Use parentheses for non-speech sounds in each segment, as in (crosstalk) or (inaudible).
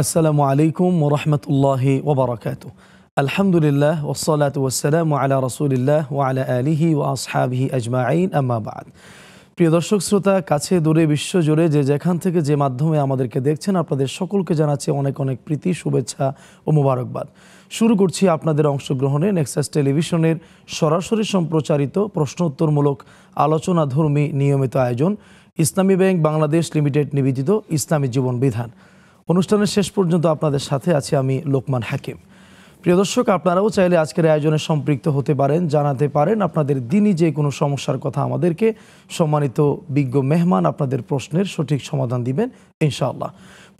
আসসালামু আলাইকুম ওরহমতুল্লাহ ওবরাকাত আলহামদুলিল্লাহ ওসলাত ওসালাম আলা রসুলিল্লাহ ওয়ালা আলিহি ও আসহাবিহি আজমাইন আম্মাবাদ প্রিয় দর্শক, শ্রোতা, কাছে, দূরে, বিশ্ব জুড়ে যে যেখান থেকে যে মাধ্যমে আমাদেরকে দেখছেন, আপনাদের সকলকে জানাচ্ছি অনেক অনেক প্রীতি, শুভেচ্ছা ও মোবারকবাদ। শুরু করছি আপনাদের অংশগ্রহণে নেক্সাস টেলিভিশনের সরাসরি সম্প্রচারিত প্রশ্নোত্তরমূলক আলোচনা ধর্মী নিয়মিত আয়োজন, ইসলামী ব্যাংক বাংলাদেশ লিমিটেড নিবেদিত ইসলামী জীবন বিধান। অনুষ্ঠানের শেষ পর্যন্ত আপনাদের সাথে আছি আমি লোকমান হাকিম। প্রিয় দর্শক, আপনারাও চাইলে আজকের আয়োজনে সম্পৃক্ত হতে পারেন, জানাতে পারেন আপনাদের দিনই যে কোনো সমস্যার কথা আমাদেরকে। সম্মানিত বিজ্ঞ মেহমান আপনাদের প্রশ্নের সঠিক সমাধান দিবেন, ইনশাআল্লাহ।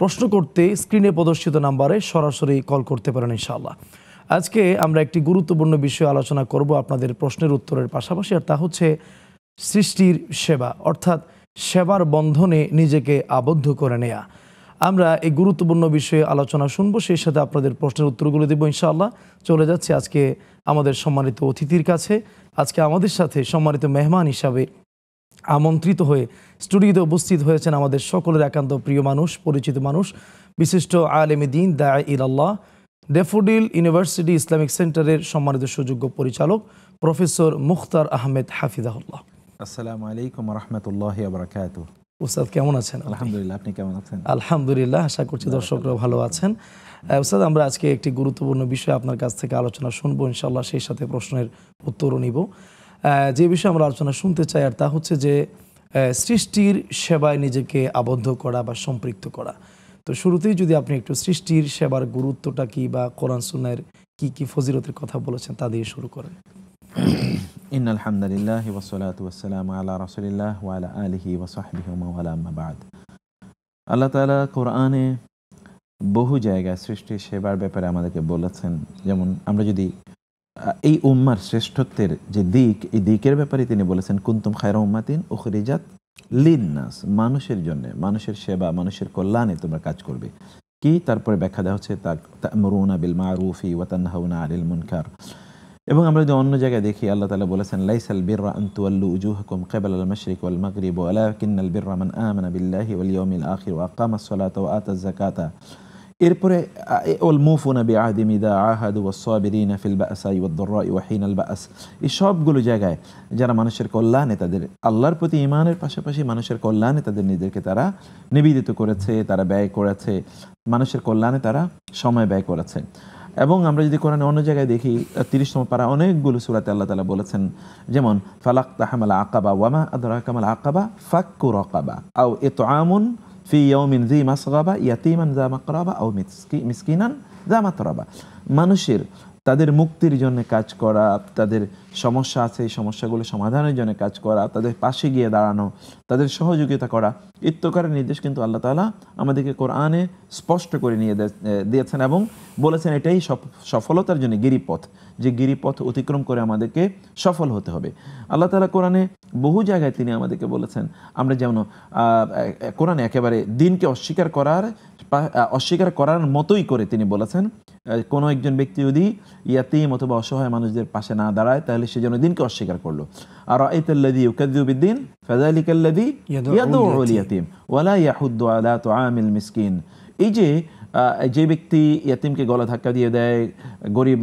প্রশ্ন করতে স্ক্রিনে প্রদর্শিত নাম্বারে সরাসরি কল করতে পারেন, ইনশাআল্লাহ। আজকে আমরা একটি গুরুত্বপূর্ণ বিষয় আলোচনা করব আপনাদের প্রশ্নের উত্তরের পাশাপাশি, আর তা হচ্ছে সৃষ্টির সেবা, অর্থাৎ সেবার বন্ধনে নিজেকে আবদ্ধ করে নেয়া। আমরা এই গুরুত্বপূর্ণ বিষয়ে আলোচনা শুনব, সেই সাথে আপনাদের প্রশ্নের উত্তরগুলো দেবো ইনশাআল্লাহ। চলে যাচ্ছে আজকে আমাদের সম্মানিত অতিথির কাছে। আজকে আমাদের সাথে সম্মানিত মেহমান হিসাবে আমন্ত্রিত হয়ে স্টুডিওতে উপস্থিত হয়েছেন আমাদের সকলের একান্ত প্রিয় মানুষ, পরিচিত মানুষ, বিশিষ্ট আলেমী দিন দায় ইলাল্লাহ ডেফোডিল ইউনিভার্সিটি ইসলামিক সেন্টারের সম্মানিত সুযোগ্য পরিচালক, প্রফেসর মুখতার আহমেদ হাফিজাহুল্লাহ। আসসালামু আলাইকুম রহমতুল্লাহ উস্তাদ কেমন আছেন? আলহামদুলিল্লাহ আপনি কেমন আছেন? আলহামদুলিল্লাহ আশা করছি দর্শকরা ভালো আছেন। উস্তাদ আমরা আজকে একটি গুরুত্বপূর্ণ বিষয় আপনার কাছ থেকে আলোচনা শুনব ইনশাল্লাহ সেই সাথে প্রশ্নের উত্তরও নিব। যে বিষয়ে আমরা আলোচনা শুনতে চাই আর তা হচ্ছে যে সৃষ্টির সেবায় নিজেকে আবদ্ধ করা বা সম্পৃক্ত করা। তো শুরুতেই যদি আপনি একটু সৃষ্টির সেবার গুরুত্বটা কি বা কোরআন সুন্নাহের কি কি ফজিলতের কথা বলেছেন তা দিয়ে শুরু করেন। (clears throat) ইন কোরআনে বহু জায়গায় সৃষ্টি সেবার ব্যাপারে আমাদেরকে বলেছেন। যেমন আমরা যদি এই উম্মার শ্রেষ্ঠত্বের যে দিক, এই দিকের ব্যাপারে তিনি বলেছেন, কুন্তুম খায়রা উম্মাতিন উখরিজাত লিন্নাস মানুষের জন্য, মানুষের সেবা, মানুষের কল্যাণে তোমরা কাজ করবে। কি? তারপরে ব্যাখ্যা দেওয়া হচ্ছে তামরুনা বিল মারুফি ওয়াতান্নাহাউনা আলিল মুনকার এবং আমরা যদি অন্য জায়গায় দেখি, আল্লাহ তালা বলেছেন, লাইসাল বিররা আনতু আল্লু উজুহকুম কেবল আল মশরিক ওয়াল মাগরিব ওয়ালাকিন্নাল বিররা মান আমানা বিল্লাহি ওয়াল ইয়াউমিল আখির ওয়া আকামা সলাত ওয়া আতা যাকাতা এরপরে ওল মুফুনা বি আহদিম ইদা আহাদু ওয়া সাবিরিনা ফিল বাসাই ওয়াদ দররাই ওয়া হিনাল বাস। এই সবগুলো জায়গায় যারা মানুষের কল্যাণে তাদের, আল্লাহর প্রতি ইমানের পাশাপাশি মানুষের কল্যাণে তাদের নিজেদেরকে তারা নিবেদিত করেছে, তারা ব্যয় করেছে। মানুষের কল্যাণে তারা সময় ব্যয় করেছে। এবং আমরা যদি কোরআনে অন্য জায়গায় দেখি তিরিশতম পারা অনেকগুলো সুরাতে আল্লাহ তালা বলেছেন, যেমন ফালাক তাহামাল আকাবা ওয়ামা আদরা কামাল আকাবা ফাক্কু রকাবা আও এ তো আমুন ফি ইয়মিন জি মাসগাবা ইয়াতিমান জামাকরাবা আও মিসকি, মিসকিনান জামাতরাবা মানুষের তাদের মুক্তির জন্য কাজ করা, তাদের সমস্যা আছে, এই সমস্যাগুলো সমাধানের জন্য কাজ করা, তাদের পাশে গিয়ে দাঁড়ানো, তাদের সহযোগিতা করা ইত্যকারের নির্দেশ কিন্তু আল্লাহ তালা আমাদেরকে কোরআনে স্পষ্ট করে নিয়ে দিয়েছেন এবং বলেছেন এটাই সফ- সফলতার জন্য গিরিপথ, যে গিরিপথ অতিক্রম করে আমাদেরকে সফল হতে হবে। আল্লাহ তালা কোরআনে বহু জায়গায় তিনি আমাদেরকে বলেছেন, আমরা যেমন কোরআনে একেবারে দিনকে অস্বীকার করার অস্বীকার করার মতোই করে তিনি বলেছেন কোনো একজন ব্যক্তি যদি ইয়াতিম অথবা অসহায় মানুষদের পাশে না দাঁড়ায় তাহলে সে যেন দিনকে অস্বীকার করল। আর ইয়াদউল ইয়াতিম। ওয়ালা ইয়াহুদ্দু আলা তুআমিল মিসকিন। এই যে যে ব্যক্তি ইয়াতিমকে গলা ধাক্কা দিয়ে দেয়, গরিব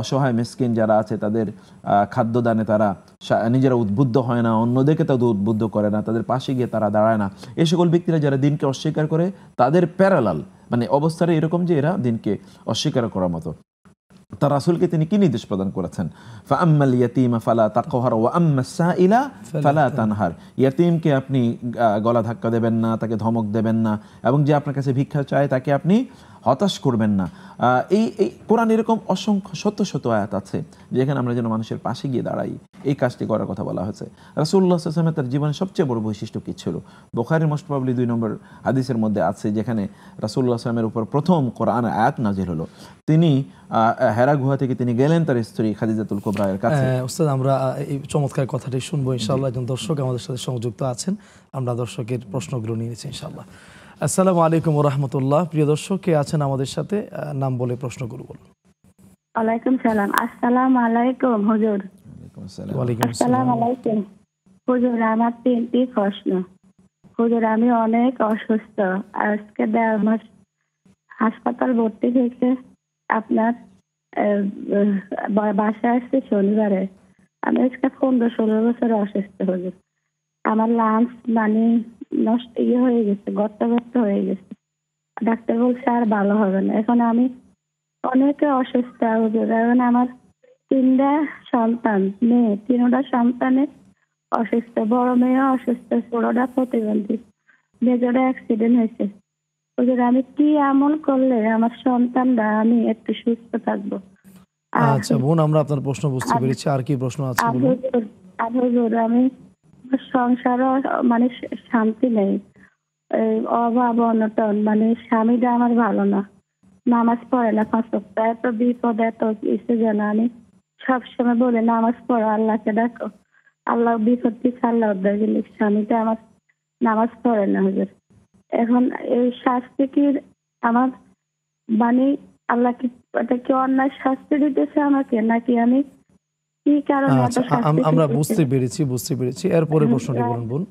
অসহায় মিসকিন যারা আছে, তাদের খাদ্যদানে তারা নিজেরা উদ্বুদ্ধ হয় না, অন্যদেরকে তাদের উদ্বুদ্ধ করে না, তাদের পাশে গিয়ে তারা দাঁড়ায় না। এ সকল ব্যক্তিরা যারা দিনকে অস্বীকার করে, তাদের প্যারালাল মানে অবস্থাটা এরকম যে এরা দিনকে অস্বীকার করার মতো। তার রাসূলকে তিনি কি নির্দেশ প্রদান করেছেন? ফাআম্মাল ইয়াতীমা ফালা তাকহার ওয়া আম্মাস সাইলা ফালা তানহার। ইয়াতীমকে আপনি গলা ধাক্কা দেবেন না তাকে ধমক দেবেন না এবং যে আপনার কাছে ভিক্ষা চায় তাকে আপনি হতাশ করবেন না। এই এই কোরআন এরকম অসংখ্য শত শত আয়াত আছে যেখানে আমরা যেন মানুষের পাশে গিয়ে দাঁড়াই। এই কাজটি করার কথা বলা হয়েছে। রাসূলুল্লাহ সাল্লাল্লাহু তার জীবনের সবচেয়ে বড় বৈশিষ্ট্য কি ছিল? বোখারির মোস্ট প্রবলি দুই নম্বর হাদিসের মধ্যে আছে যেখানে রাসূলুল্লাহ সাল্লামের উপর প্রথম কোরআন আয়াত নাজিল হলো। তিনি হেরা গুহা থেকে তিনি গেলেন তার স্ত্রী খাদিজাতুল কোবরায়ের কাছে। আহ, উস্তাদ আমরা এই চমৎকার কথাটি শুনব ইনশাআল্লাহ। একজন দর্শক আমাদের সাথে সংযুক্ত আছেন। আমরা দর্শকের প্রশ্নগুলো নিয়েছি ইনশাআল্লাহ। আসসালামু আলাইকুম রহমতুল্লাহ প্রিয় দর্শক কে আছেন আমাদের সাথে? নাম বলে প্রশ্নগুলো বলুন। ওয়ালাইকুম সালাম। আসসালামু আলাইকুম হুজুর। ওয়ালাইকুম আসসালাম। ওয়ালাইকুম আসসালামু। আসসালাম আলাইকুম। হুজুর আমার তিনটি প্রশ্ন। হুজুর আমি অনেক অসুস্থ। আজকে দেড় মাস হাসপাতাল ভর্তি থেকে আপনার বাসায় আসছে শনিবারে। আমি আজকে পনেরো ষোলো বছর অসুস্থ হয়ে আমার লাঞ্চ মানে নষ্ট ইয়ে হয়ে গেছে গর্ত গর্ত হয়ে গেছে। ডাক্তার বলছে আর ভালো হবে না। এখন আমি অনেকে অসুস্থ হুজুর এখন আমার তিনটা সন্তান, মেয়ে, তিনটা সন্তানের অসুস্থ, বড় মেয়ে অসুস্থ ছোটটা প্রতিবন্ধী। মেজোটা অ্যাক্সিডেন্ট হয়েছে। হুজুর আমি কি এমন করলে আমার সন্তানরা আমি একটু সুস্থ থাকব? আচ্ছা বোন আমরা আপনার প্রশ্ন বুঝতে পেরেছি। আর কি প্রশ্ন আছে বলুন? আর হুজুর আমি সংসারও মানে শান্তি নেই। অভাব অনটন মানে স্বামীটা আমার ভালো না। নামাজ পড়ে না পাঁচ সপ্তাহ এত বিপদ এত কিছু যেন আমি সবসময় বলে নামাজ পড়ো আল্লাহকে দেখো আল্লাহ বিপদ কিছু আল্লাহ স্বামীটা আমার নামাজ পড়ে না হুজুর। এখন এই শাস্তি কি আমার মানে আল্লাহ কি এটা কি অন্যায় শাস্তি দিতেছে আমাকে? নাকি আমি কি কারণে আচ্ছা আমরা বুঝতে পেরেছি বুঝতে পেরেছি। এরপরে প্রশ্নটি। বলুন বোন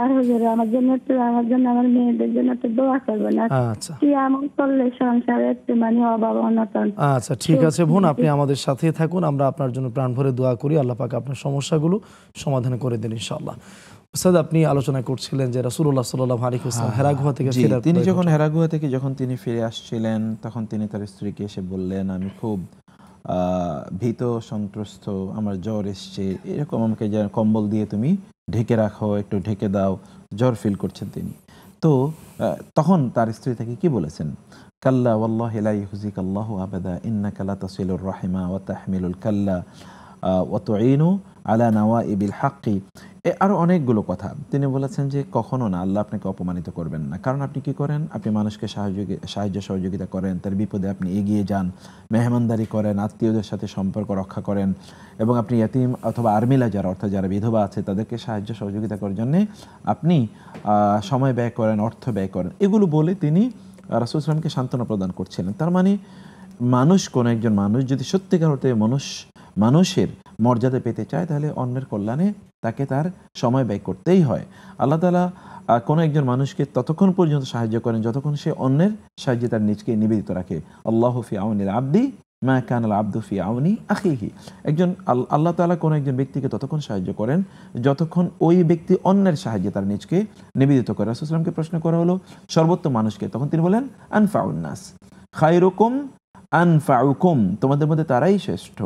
আর হুজুর আমার জন্য একটু আমার জন্য আমার মেয়েদের জন্য একটু দোয়া করবেন। আর আচ্ছা। কি এমন করলে সংসারে একটু মানে অভাব অনটন? আচ্ছা ঠিক আছে বোন আপনি আমাদের সাথে থাকুন। আমরা আপনার জন্য প্রাণ ভরে দোয়া করি। আল্লাহ পাক আপনার সমস্যাগুলো সমাধান করে দেন ইনশাআল্লাহ। আপনি আলোচনা করছিলেন যে রাসূলুল্লাহ সাল্লাল্লাহু আলাইহি ওয়াসাল্লাম হেরা গুহা থেকে তিনি যখন হেরাগুয়া থেকে যখন তিনি ফিরে আসছিলেন তখন তিনি তার স্ত্রীকে এসে বললেন আমি খুব ভীত সন্ত্রস্ত আমার জ্বর এসছে এরকম আমাকে যে কম্বল দিয়ে তুমি ঢেকে রাখো একটু ঢেকে দাও। জ্বর ফিল করছেন তিনি। তো তখন তার স্ত্রী তাকে কি বলেছেন? কাল্লা ওয়াল্লাহ লা ইউহজিক আল্লাহু আবেদা ইন্না লা তাসিলুর রাহিমা ওয়া তাহমিলুল কাল্লা ওয়া তুঈনু আলা নাওয়াইবিল হাক্কি। এ আরও অনেকগুলো কথা। তিনি বলেছেন যে, কখনো না, আল্লাহ আপনাকে অপমানিত করবেন না। কারণ আপনি কি করেন? আপনি মানুষকে সাহায্য সাহায্য সহযোগিতা করেন, তার বিপদে আপনি এগিয়ে যান, মেহমানদারি করেন, আত্মীয়দের সাথে সম্পর্ক রক্ষা করেন এবং আপনি ইয়াতিম অথবা আর্মিলা যারা অর্থাৎ যারা বিধবা আছে, তাদেরকে সাহায্য সহযোগিতা করার জন্যে আপনি সময় ব্যয় করেন, অর্থ ব্যয় করেন। এগুলো বলে তিনি রাসুল ইসলামকে সান্ত্বনা প্রদান করছিলেন। তার মানে মানুষ কোন একজন মানুষ যদি সত্যিকার অর্থে মানুষ মানুষের মর্যাদা পেতে চায়, তাহলে অন্যের কল্যাণে তাকে তার সময় ব্যয় করতেই হয়। আল্লাহ তালা কোনো একজন মানুষকে ততক্ষণ পর্যন্ত সাহায্য করেন যতক্ষণ সে অন্যের সাহায্যে তার নিজকে নিবেদিত রাখে। আল্লাহ ফি আব্দি মা কান আল আব্দু ফি আউনি আখিহি। একজন আল- আল্লাহ তাআলা কোনো একজন ব্যক্তিকে ততক্ষণ সাহায্য করেন যতক্ষণ ওই ব্যক্তি অন্যের সাহায্যে তার নিজকে নিবেদিত করে। রাসূলুল্লাহকে প্রশ্ন করা হলো, সর্বোত্তম মানুষকে? তখন তিনি বলেন আনফাউন্নাস খায়রুকুম আনফাউকুম, তোমাদের মধ্যে তারাই শ্রেষ্ঠ,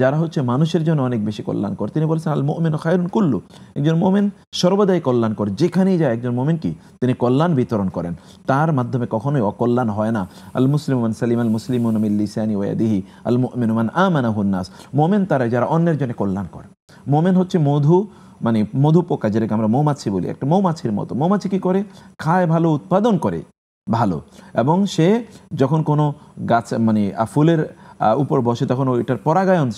যারা হচ্ছে মানুষের জন্য অনেক বেশি কল্যাণকর। তিনি বলেছেন আল মোমেন খায়রুন কুল্লু, একজন মোমেন সর্বদাই কল্যাণকর, যেখানেই যায় একজন মোমেন কি? তিনি কল্যাণ বিতরণ করেন। তার মাধ্যমে কখনোই অকল্যাণ হয় না। আল মুসলিমান সালিম আল মুসলিম লিসানি ওয়াদিহি আল মোমেনুমান আমানাহুন্নাস মোমেন তারা যারা অন্যের জন্য কল্যাণ করে। মোমেন হচ্ছে মধু মানে মধু পোকা যেটাকে আমরা মৌমাছি বলি। একটা মৌমাছির মতো। মৌমাছি কি করে? খায়, ভালো, উৎপাদন করে। ভালো। এবং সে যখন কোনো গাছ মানে ফুলের উপর বসে, তখন ওইটার পরাগায়ন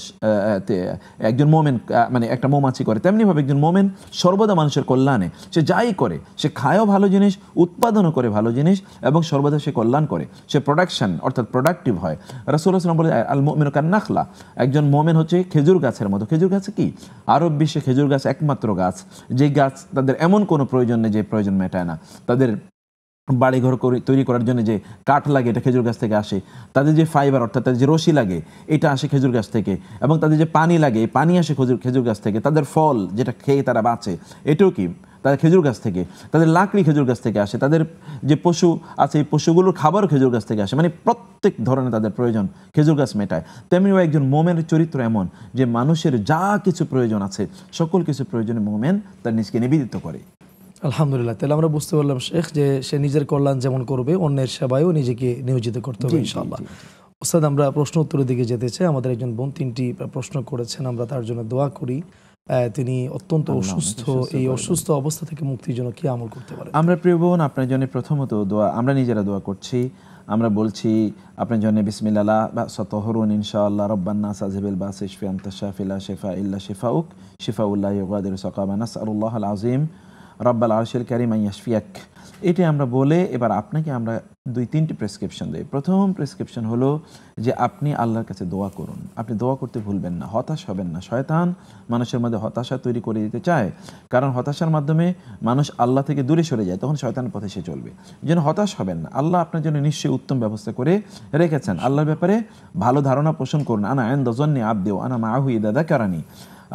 একজন মোমেন মানে একটা মৌমাছি করে। তেমনিভাবে একজন মোমেন সর্বদা মানুষের কল্যাণে। সে যাই করে, সে খায়ও ভালো জিনিস, উৎপাদনও করে ভালো জিনিস, এবং সর্বদা সে কল্যাণ করে। সে প্রোডাকশন অর্থাৎ প্রোডাক্টিভ হয়। রাসুল আসলাম বলে আল মোমেন কান্নাখলা একজন মোমেন হচ্ছে খেজুর গাছের মতো। খেজুর গাছ কি? আরব বিশ্বে খেজুর গাছ একমাত্র গাছ। যে গাছ তাদের এমন কোনো প্রয়োজন নেই যে প্রয়োজন মেটায় না। তাদের বাড়িঘর করে- তৈরি করার জন্য যে কাঠ লাগে, এটা খেজুর গাছ থেকে আসে। তাদের যে ফাইবার অর্থাৎ তাদের যে রশি লাগে, এটা আসে খেজুর গাছ থেকে। এবং তাদের যে পানি লাগে পানি আসে খেজুর খেজুর গাছ থেকে। তাদের ফল যেটা খেয়ে তারা বাঁচে, এটাও কি? তাদের খেজুর গাছ থেকে। তাদের লাকড়ি খেজুর গাছ থেকে আসে। তাদের যে পশু আছে, এই পশুগুলোর খাবারও খেজুর গাছ থেকে আসে। মানে প্রত্যেক ধরনের তাদের প্রয়োজন খেজুর গাছ মেটায়। তেমনি একজন মোমের চরিত্র এমন যে মানুষের যা কিছু প্রয়োজন আছে, সকল কিছু প্রয়োজনে মোমেন তার নিজকে নিবেদিত করে। আলহামদুলিল্লাহ তাহলে আমরা বুঝতে পারলাম শেখ যে সে নিজের কল্যাণ যেমন করবে অন্যের সেবায়ও নিজেকে নিয়োজিত করতে হবে জি। ওস্তাদ আমরা প্রশ্ন উত্তরের দিকে যেতে চাই। আমাদের একজন বোন তিনটি প্রশ্ন করেছেন আমরা তার জন্য দোয়া করি। তিনি অত্যন্ত অসুস্থ এই অসুস্থ অবস্থা থেকে মুক্তির জন্য কি আমল করতে পারে? আমরা প্রিয় বোন আপনার জন্য প্রথমত দোয়া আমরা নিজেরা দোয়া করছি। আমরা বলছি আপনার জন্য বিসমিল্লাহ বা সতহরুন ইনশাআল্লাহ রব্বান্না সাজিবুল বা শিফি আন্তা শাফিলা শেফা ইল্লা শেফাউক শিফাউল্লাহ ইউগাদির সকামা নাসআলুল্লাহ আল আজিম রব্বাল আরশিল কারিম ইয়াশফিয়াক। এটি আমরা বলে এবার আপনাকে আমরা দুই, তিনটি প্রেসক্রিপশন দেই। প্রথম প্রেসক্রিপশন হলো যে আপনি আল্লাহর কাছে দোয়া করুন। আপনি দোয়া করতে ভুলবেন না, হতাশ হবেন না। শয়তান মানুষের মধ্যে হতাশা তৈরি করে দিতে চায়। কারণ হতাশার মাধ্যমে মানুষ আল্লাহ থেকে দূরে সরে যায়, তখন শয়তানের পথে সে চলবে। যেন হতাশ হবেন না। আল্লাহ আপনার জন্য নিশ্চয়ই উত্তম ব্যবস্থা করে রেখেছেন। আল্লাহর ব্যাপারে ভালো ধারণা পোষণ করুন। আনা আইন দজন্নি আবদেও আনা মাহুই দাদা কারানি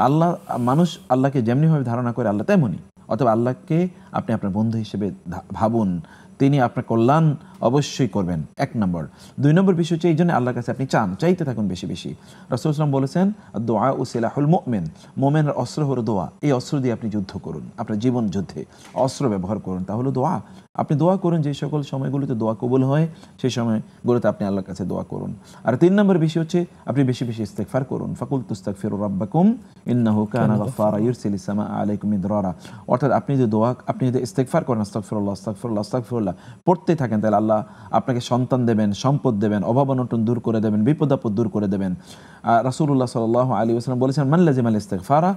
আল্লাহ, মানুষ আল্লাহকে যেমনিভাবে ধারণা করে, আল্লাহ তেমনই অথবা আল্লাহকে আপনি আপনার বন্ধু হিসেবে ভাবুন, তিনি আপনার কল্যাণ অবশ্যই করবেন। এক নম্বর। দুই নম্বর বিষয় হচ্ছে এই জন্য আল্লাহর কাছে আপনি চান, চাইতে থাকুন বেশি বেশি। রসুলাম বলেছেন, দোয়া ও সেলাহুল মোমেন। মোমেনের অস্ত্র হল দোয়া। এই অস্ত্র দিয়ে আপনি যুদ্ধ করুন, আপনার জীবন যুদ্ধে অস্ত্র ব্যবহার করুন। তাহলে দোয়া। আপনি দোয়া করুন যে সকল সময়গুলোতে দোয়া কবুল হয় সেই সময়গুলোতে আপনি আল্লাহর কাছে দোয়া করুন। আর তিন নম্বর বিষয় হচ্ছে আপনি বেশি বেশি ইস্তেকফার করুন। ফাকুল তুস্তাক ফির রাব্বাকুম ইন্নাহু কানা গাফফারা ইউরসিলিস সামা আলাইকুম ইদরারা অর্থাৎ আপনি যদি দোয়া আপনি যদি ইস্তেকফার করেন আস্তাগফিরুল্লাহ আস্তাগফিরুল্লাহ আস্তাগফিরুল্লাহ পড়তে থাকেন তাহলে আল্লাহ আপনাকে সন্তান দেবেন সম্পদ দেবেন অভাব অনটন দূর করে দেবেন বিপদ আপদ দূর করে দেবেন। রাসূলুল্লাহ সাল্লাল্লাহু আলী ওয়াসাল্লাম বলেছেন মান লাজিমাল ইস্তেগফারা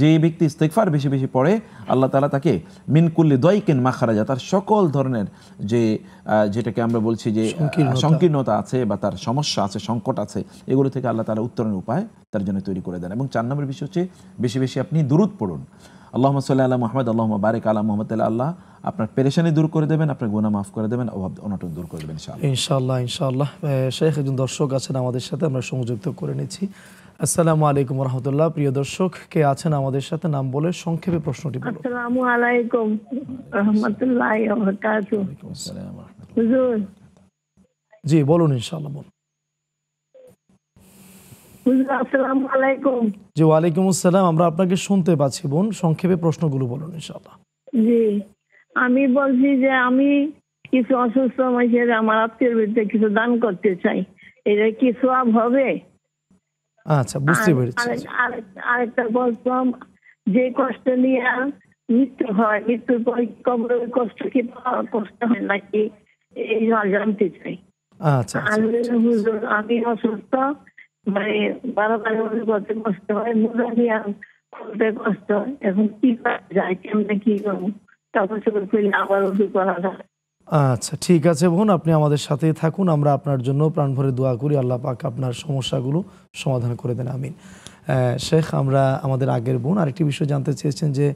যে ব্যক্তি ইস্তেগফার বেশি বেশি পড়ে আল্লাহ তাআলা তাকে মিন কুল্লি দয়কিন মাখারাজা তার সকল ধরনের যে যেটাকে আমরা বলছি যে সংকীর্ণতা। আছে বা তার সমস্যা আছে সংকট আছে এগুলো থেকে আল্লাহ তাআলা উত্তরণের উপায় তার জন্য তৈরি করে দেন। এবং চার নম্বর বিষয় হচ্ছে বেশি বেশি আপনি দুরুদ পড়ুন। আল্লাহ সাল্লাহ আল্লাহ মোহাম্মদ আল্লাহ বারেক আল্লাহ মোহাম্মদ আল্লাহ আপনার পেরেশানি দূর করে দেবেন আপনার গুণা মাফ করে দেবেন অভাব অনটন দূর করে দেবেন ইনশাআল্লাহ। ইনশাআল্লাহ শেখ একজন দর্শক আছেন আমাদের সাথে আমরা সংযুক্ত করে নিচ্ছি। আসসালামু আলাইকুম রহমতুল্লাহ। প্রিয় দর্শক কে আছেন আমাদের সাথে? নাম বলে সংক্ষেপে প্রশ্নটি বলুন। আসসালামু আলাইকুম। রহমতুল্লাহ হুজুর। জি বলুন ইনশাআল্লাহ বলুন। আসসালামু আলাইকুম। জি ওয়ালাইকুম আসসালাম। আমরা আপনাকে শুনতে পাচ্ছি বোন। সংক্ষেপে প্রশ্নগুলো বলুন ইনশাআল্লাহ। জি আমি বলছি যে আমি কিছু অসুস্থ মানুষের আমার আত্মীয়ের বিরুদ্ধে কিছু দান করতে চাই। এটা কি সব হবে? আচ্ছা বুঝতে পেরেছি। আরেক- আরেক- আরেকটা বলতাম যে কষ্ট নিয়ে মৃত্যু হয় মৃত্যুর পর কবরের কষ্ট কি কষ্ট হয় নাকি? এই জানতে চাই। আচ্ছা আচ্ছা। আমি অসুস্থ মানে বারবার করতে কষ্ট হয়? মোজা নিয়ে খুলতে কষ্ট হয়? এখন কি করা যায়? কেমনে কি করব? তারপর চোখে খুলে আবার ওষুধ করা যায়। আচ্ছা ঠিক আছে বোন, আপনি আমাদের সাথেই থাকুন, আমরা আপনার জন্য প্রাণ ভরে দোয়া করি, আল্লাহ পাক আপনার সমস্যাগুলো সমাধান করে দেন, আমিন। শেখ, আমরা আমাদের আগের বোন, আরেকটি বিষয় জানতে চেয়েছেন যে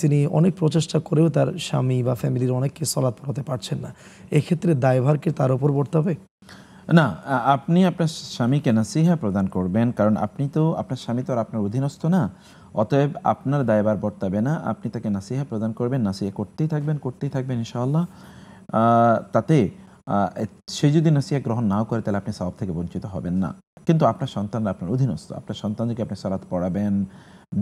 তিনি অনেক প্রচেষ্টা করেও তার স্বামী বা ফ্যামিলির অনেককে সলাৎ পড়াতে পারছেন না। এক্ষেত্রে দায়ভার কি তার উপর পড়তে হবে? না আপনি আপনার স্বামীকে নাসিহা প্রদান করবেন, কারণ আপনি তো, আপনার স্বামী তো আর আপনার অধীনস্থ না। অতএব আপনার দায়বার বর্তাবে না, আপনি তাকে নাসিহা প্রদান করবেন, নাসিহা করতেই থাকবেন করতেই থাকবেন, ইনশাআল্লাহ। তাতে সে যদি নাসিহা গ্রহণ নাও করে, তাহলে আপনি সব থেকে বঞ্চিত হবেন না। কিন্তু আপনার সন্তানরা আপনার অধীনস্থ। আপনার সন্তানদেরকে আপনি সালাত পড়াবেন,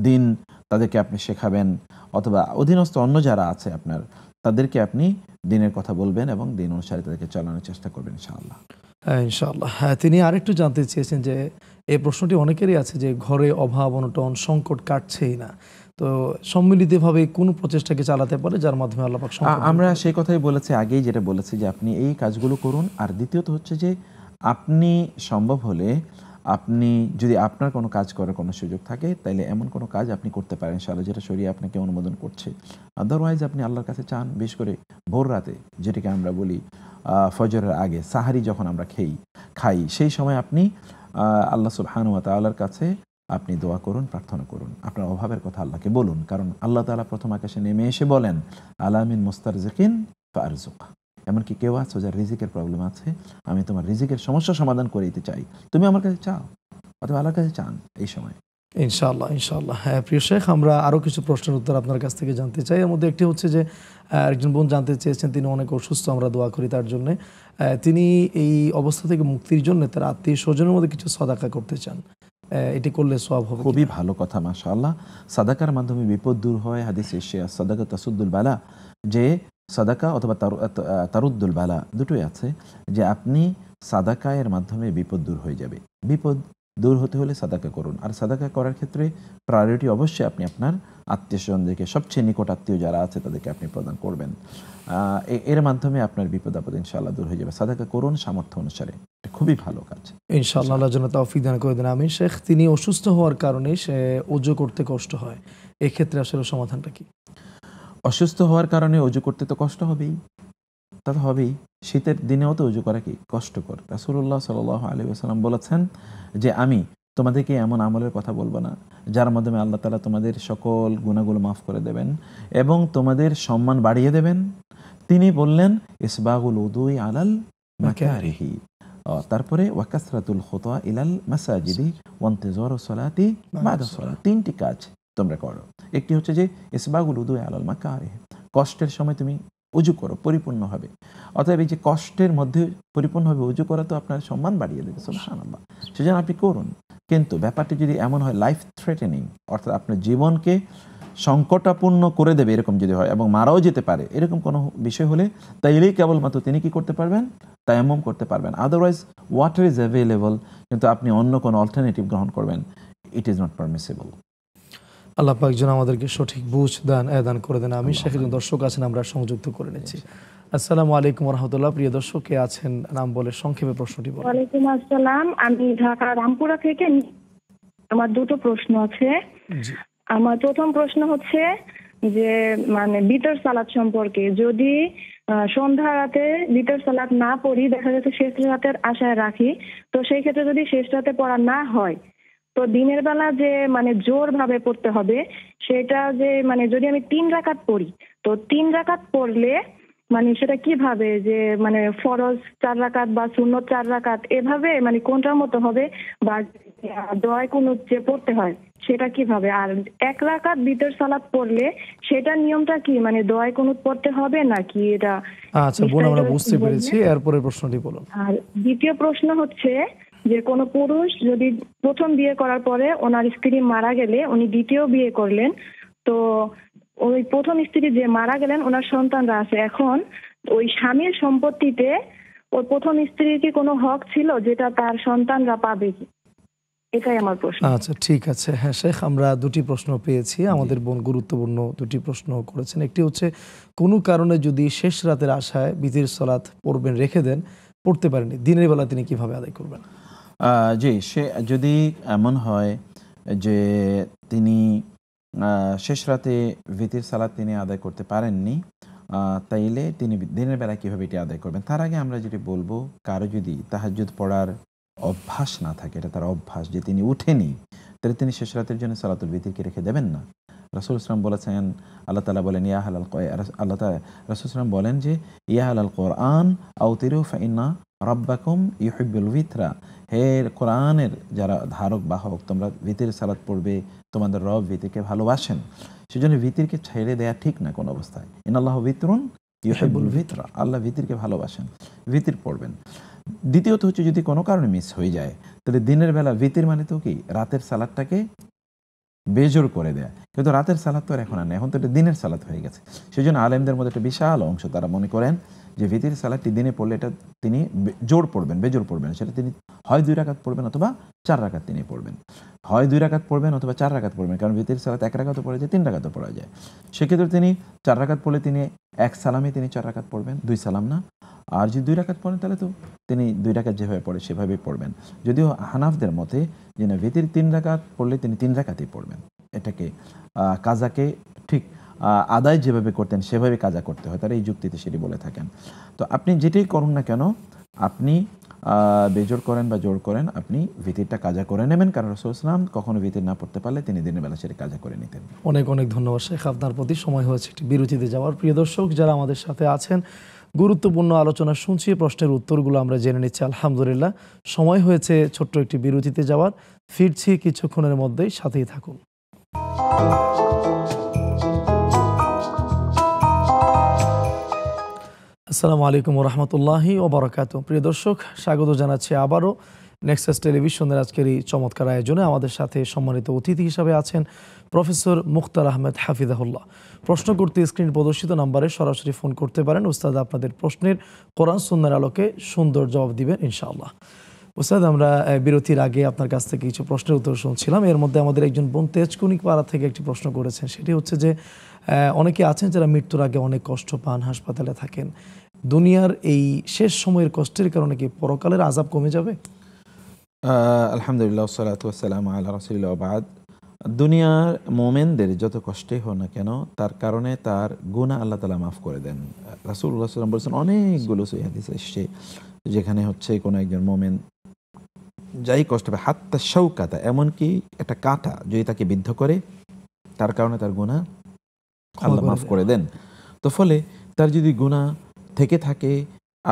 দিন তাদেরকে আপনি শেখাবেন, অথবা অধীনস্থ অন্য যারা আছে আপনার, তাদেরকে আপনি দিনের কথা বলবেন এবং দিন অনুসারে তাদেরকে চালানোর চেষ্টা করবেন, ইনশাআল্লাহ। হ্যাঁ ইনশাআল্লাহ। হ্যাঁ তিনি আরেকটু জানতে চেয়েছেন যে, এই প্রশ্নটি অনেকেরই আছে যে, ঘরে অভাব, অনটন, সংকট কাটছেই না। তো সম্মিলিতভাবে কোন প্রচেষ্টাকে চালাতে পারে যার মাধ্যমে আল্লাহ পাক সংকট আ- আমরা সেই কথাই বলেছি আগেই যেটা বলেছি যে আপনি এই কাজগুলো করুন। আর দ্বিতীয়ত হচ্ছে যে আপনি সম্ভব হলে আপনি যদি আপনার কোনো কাজ করার কোনো সুযোগ থাকে তাইলে এমন কোনো কাজ আপনি করতে পারেন ইনশাআল্লাহ যেটা শরীর আপনাকে অনুমোদন করছে। আদারওয়াইজ আপনি আল্লাহর কাছে চান বেশ করে ভোর রাতে যেটাকে আমরা বলি ফজরের আগে সাহারি যখন আমরা খেই খাই সেই সময় আপনি আল্লাহ সুবহানু ওয়া তাআলার কাছে আপনি দোয়া করুন, প্রার্থনা করুন। আপনার অভাবের কথা আল্লাহকে বলুন, কারণ আল্লাহ তাআলা প্রথম আকাশে নেমে এসে বলেন আলামিন মুস্তারজিকিন ফারজুক এমনকি কেউ আছো যার রিজিকের প্রবলেম আছে, আমি তোমার রিজিকের সমস্যা সমাধান করে দিতে চাই। তুমি আমার কাছে চাও, অথবা আল্লাহর কাছে চান এই সময়। ইনশাআল্লাহ ইনশাআল্লাহ। হ্যাঁ প্রিয় শেখ, আমরা আরও কিছু প্রশ্নের উত্তর আপনার কাছ থেকে জানতে চাই। এর মধ্যে একটি হচ্ছে যে একজন বোন জানতে চেয়েছেন, তিনি অনেক অসুস্থ, আমরা দোয়া করি তার জন্য। তিনি এই অবস্থা থেকে মুক্তির জন্য তার আত্মীয় স্বজনের মধ্যে কিছু সদাকা করতে চান। এটি করলে সব হবে খুবই ভালো কথা মাশাআল্লাহ। সাদাকার মাধ্যমে বিপদ দূর হয় হাদিস এসে সাদাকা তাসুদ্দুল বালা যে সাদাকা অথবা তারুদ্দুল বালা দুটোই আছে যে আপনি সাদাকায়ের মাধ্যমে বিপদ দূর হয়ে যাবে। বিপদ দূর হতে হলে সাদাকা করুন। আর সাদাকা করার ক্ষেত্রে প্রায়োরিটি অবশ্যই আপনি আপনার আত্মীয় স্বজনদেরকে সবচেয়ে নিকট আত্মীয় যারা আছে তাদেরকে আপনি প্রদান করবেন। এর মাধ্যমে আপনার বিপদ আপদ ইনশাআল্লাহ দূর হয়ে যাবে। সাদাকা করুন সামর্থ্য অনুসারে। খুবই ভালো কাজ। ইনশাআল্লাহ আল্লাহ যেন তৌফিক দান করে দেন। আমিন। শেখ তিনি অসুস্থ হওয়ার কারণে সে ওজো করতে কষ্ট হয়। এক্ষেত্রে আসলে সমাধানটা কি? অসুস্থ হওয়ার কারণে অজু করতে তো কষ্ট হবেই। তা হবেই। শীতের দিনেও তো অজু করা কি কষ্টকর। রাসুল্লাহ সাল আলী আসালাম বলেছেন যে আমি তোমাদেরকে এমন আমলের কথা বলব না যার মাধ্যমে আল্লাহ তালা তোমাদের সকল গুণাগুলো মাফ করে দেবেন এবং তোমাদের সম্মান বাড়িয়ে দেবেন। তিনি বললেন ইসবাগুল উদুই আলাল মাকারিহি। আহ, তারপরে ওয়াকাসরাতুল খোতা ইলাল মাসাজিদি ওয়ান্তেজর সলাতি বাদা সলাত। তিনটি কাজ তোমরা করো। একটি হচ্ছে যে ইসবাগুল উদুই আলাল মাকারিহি। কষ্টের সময় তুমি উজু করো পরিপূর্ণভাবে অতএব এই যে কষ্টের মধ্যে পরিপূর্ণভাবে উজু করা তো আপনার সম্মান বাড়িয়ে দেবে, সুবহানাল্লাহ। সেজন্য আপনি করুন। কিন্তু ব্যাপারটি যদি এমন হয় লাইফ থ্রেটেনিং অর্থাৎ আপনার জীবনকে সংকটাপূর্ণ করে দেবে এরকম যদি হয়, এবং মারাও যেতে পারে, এরকম কোনো বিষয় হলে তাইলেই কেবলমাত্র তিনি কি করতে পারবেন? তায়াম্মম করতে পারবেন। আদারওয়াইজ ওয়াটার ইজ অ্যাভেলেবল কিন্তু আপনি অন্য কোনো অল্টারনেটিভ গ্রহণ করবেন। ইট ইজ নট পারমিসিবল আল্লাহ পাক যেন আমাদেরকে সঠিক বুঝ দান দান করে দেন। আমি একজন দর্শক আছেন আমরা সংযুক্ত করে নিচ্ছি। আসসালামু আলাইকুম রহমতুল্লাহ প্রিয় দর্শক কে আছেন? নাম বলে সংক্ষেপে প্রশ্নটি বলেন। ওয়ালাইকুম আসসালাম। আমি ঢাকা রামপুরা থেকে। আমার দুটো প্রশ্ন আছে। আমার প্রথম প্রশ্ন হচ্ছে যে মানে বিতর সালাদ সম্পর্কে। যদি আহ, সন্ধ্যা রাতে বিতর সালাদ না পড়ি দেখা যাচ্ছে শেষ রাতের আশায় রাখি তো সেই ক্ষেত্রে যদি শেষ রাতে পড়া না হয় তো দিনের বেলা যে মানে জোর ভাবে পড়তে হবে সেটা যে মানে যদি আমি তিন রাকাত পড়ি তো তিন রাকাত পড়লে মানে সেটা কীভাবে যে মানে ফরজ চার রাকাত বা শূন্য চার রাকাত এভাবে মানে কোনটার মতো হবে বা দয় কোন যে পড়তে হয় সেটা কীভাবে? আর এক রাকাত বিতর সালাত পড়লে সেটা নিয়মটা কি? মানে দয় কোন পড়তে হবে নাকি এটা আচ্ছা বোন আমরা বুঝতে পেরেছি। এরপরে প্রশ্নটি বলুন। আর দ্বিতীয় প্রশ্ন হচ্ছে যে কোনো পুরুষ যদি প্রথম বিয়ে করার পরে ওনার স্ত্রী মারা গেলে, উনি দ্বিতীয় বিয়ে করলেন, তো ওই প্রথম স্ত্রী যে মারা গেলেন, ওনার সন্তানরা আছে। এখন ওই স্বামীর সম্পত্তিতে ওর প্রথম স্ত্রীর কি কোনো হক ছিল যেটা তার সন্তানরা পাবে কি? এটাই আমার প্রশ্ন। আচ্ছা ঠিক আছে। হ্যাঁ শেখ, আমরা দুটি প্রশ্ন পেয়েছি। আমাদের বোন গুরুত্বপূর্ণ দুটি প্রশ্ন করেছেন। একটি হচ্ছে, কোনো কারণে যদি শেষ রাতের আশায় বিতির সলাৎ পড়বেন, রেখে দেন, পড়তে পারেনি দিনের বেলা তিনি কীভাবে আদায় করবেন? জি, সে যদি এমন হয় যে তিনি শেষ রাতে ভিতির সালাদ তিনি আদায় করতে পারেননি তাইলে তিনি দিনের বেলা কীভাবে এটি আদায় করবেন? তার আগে আমরা যেটি বলব, কারও যদি তাহাজ্জুদ পড়ার অভ্যাস না থাকে, এটা তার অভ্যাস যে তিনি উঠেনি, তাহলে তিনি শেষ রাতের জন্য সালাতুল ভিতিরকে রেখে দেবেন না। রাসুল ইসলাম বলেছেন, আল্লাহ তালা বলেন, ইয়া হালাল আল্লাহ রাসুল ইসলাম বলেন যে, ইয়া হালাল কোরআন আউতিরু ফাইন্না রব্বাকুম ইউহিবুল ভিতরা হে কোরআনের যারা ধারক, বাহক, তোমরা ভিতির সালাত পড়বে, তোমাদের রব ভিতিরকে ভালোবাসেন। সেজন্য ভিতিরকে ছেড়ে দেয়া ঠিক না কোনো অবস্থায়। ইনাল্লাহ ভিতরুন ইউহিবুল ভিতরা আল্লাহ ভিতিরকে ভালোবাসেন, ভিতির পড়বেন। দ্বিতীয়ত হচ্ছে যদি কোনো কারণে মিস হয়ে যায়, তাহলে দিনের বেলা ভিতির মানে তো কি? রাতের সালাদটাকে বেজোর করে দেয়া। কিন্তু রাতের সালাদ তো আর এখন আর নেই, এখন তো এটা দিনের সালাদ হয়ে গেছে। সেই জন্য আলেমদের মধ্যে একটা বিশাল অংশ তারা মনে করেন যে ভিতির সালাদটি দিনে পড়লে এটা তিনি জোর পড়বেন, বেজোর পড়বেন। সেটা তিনি হয় দুই রাকাত পড়বেন অথবা চার রাকাত তিনি পড়বেন। হয় দুই রাকাত পড়বেন অথবা চার রাকাত পড়বেন, কারণ ভিতির সালাত এক রাকাতও পড়া যায়, তিন রাকাতও পড়া যায়। সেক্ষেত্রে তিনি চার রাকাত পড়লে তিনি এক সালামে তিনি চার রাকাত পড়বেন, দুই সালাম না। আর যদি দুই রাকাত পড়েন তাহলে তো তিনি দুই রাকাত যেভাবে পড়ে সেভাবেই পড়বেন। যদিও হানাফদের মতে যে না, ভিতির তিন রাকাত পড়লে তিনি তিন রাকাতই পড়বেন। এটাকে কাজাকে আদায় যেভাবে করতেন, সেভাবে কাজা করতে হয়, তারা এই যুক্তিতে সেটি বলে থাকেন। তো আপনি যেটাই করুন না কেন, আপনি বেজোর করেন বা জোর করেন, আপনি ভিতিরটা কাজা করে নেবেন। কারণ রসুল ইসলাম কখনো ভিতির না পড়তে পারলে তিনি দিনের বেলা সেটি কাজা করে নিতেন। অনেক অনেক ধন্যবাদ শেখ। আপনার প্রতি সময় হয়েছে একটি বিরতিতে যাওয়ার। প্রিয় দর্শক, যারা আমাদের সাথে আছেন, গুরুত্বপূর্ণ আলোচনা শুনছি প্রশ্নের উত্তরগুলো আমরা জেনে নিচ্ছি। আলহামদুলিল্লাহ, সময় হয়েছে ছোট্ট একটি বিরতিতে যাওয়ার। ফিরছি কিছুক্ষণের মধ্যেই, সাথেই থাকুন। আসসালামু আলাইকুম রহমতুল্লাহি ওবরাকাত প্রিয় দর্শক, স্বাগত জানাচ্ছি আবারও নেক্সাস টেলিভিশনের আজকের এই চমৎকার আয়োজনে। আমাদের সাথে সম্মানিত অতিথি হিসাবে আছেন প্রফেসর মুখতার আহমেদ হাফিজাহুল্লাহ। প্রশ্ন করতে স্ক্রিন প্রদর্শিত নাম্বারে সরাসরি ফোন করতে পারেন। উস্তাদ, আপনাদের প্রশ্নের কোরআন সুন্নার আলোকে সুন্দর জবাব দিবেন ইনশাআল্লাহ। উস্তাদ, আমরা বিরতির আগে আপনার কাছ থেকে কিছু প্রশ্নের উত্তর শুনছিলাম। এর মধ্যে আমাদের একজন বোন তেজকুনিক পাড়া থেকে একটি প্রশ্ন করেছেন। সেটি হচ্ছে যে অনেকে আছেন যারা মৃত্যুর আগে অনেক কষ্ট পান, হাসপাতালে থাকেন। দুনিয়ার এই শেষ সময়ের কষ্টের কারণে কি পরকালের আজাব কমে যাবে? আলহামদুলিল্লাহ সালাত ওয়াসালাম আল্লাহ রসুল্লাহ বাদ। দুনিয়ার মোমেনদের যত কষ্টই হোক না কেন তার কারণে তার গুণা আল্লাহ তালা মাফ করে দেন। রাসুল্লাহ সাল্লাম বলছেন অনেকগুলো সই হাদিস এসছে যেখানে হচ্ছে কোনো একজন মোমেন যাই কষ্ট পায় হাতটা শৌকাতা এমনকি একটা কাঁটা যদি তাকে বিদ্ধ করে তার কারণে তার গুণা আল্লাহ মাফ করে দেন। তো ফলে তার যদি গুণা থেকে থাকে,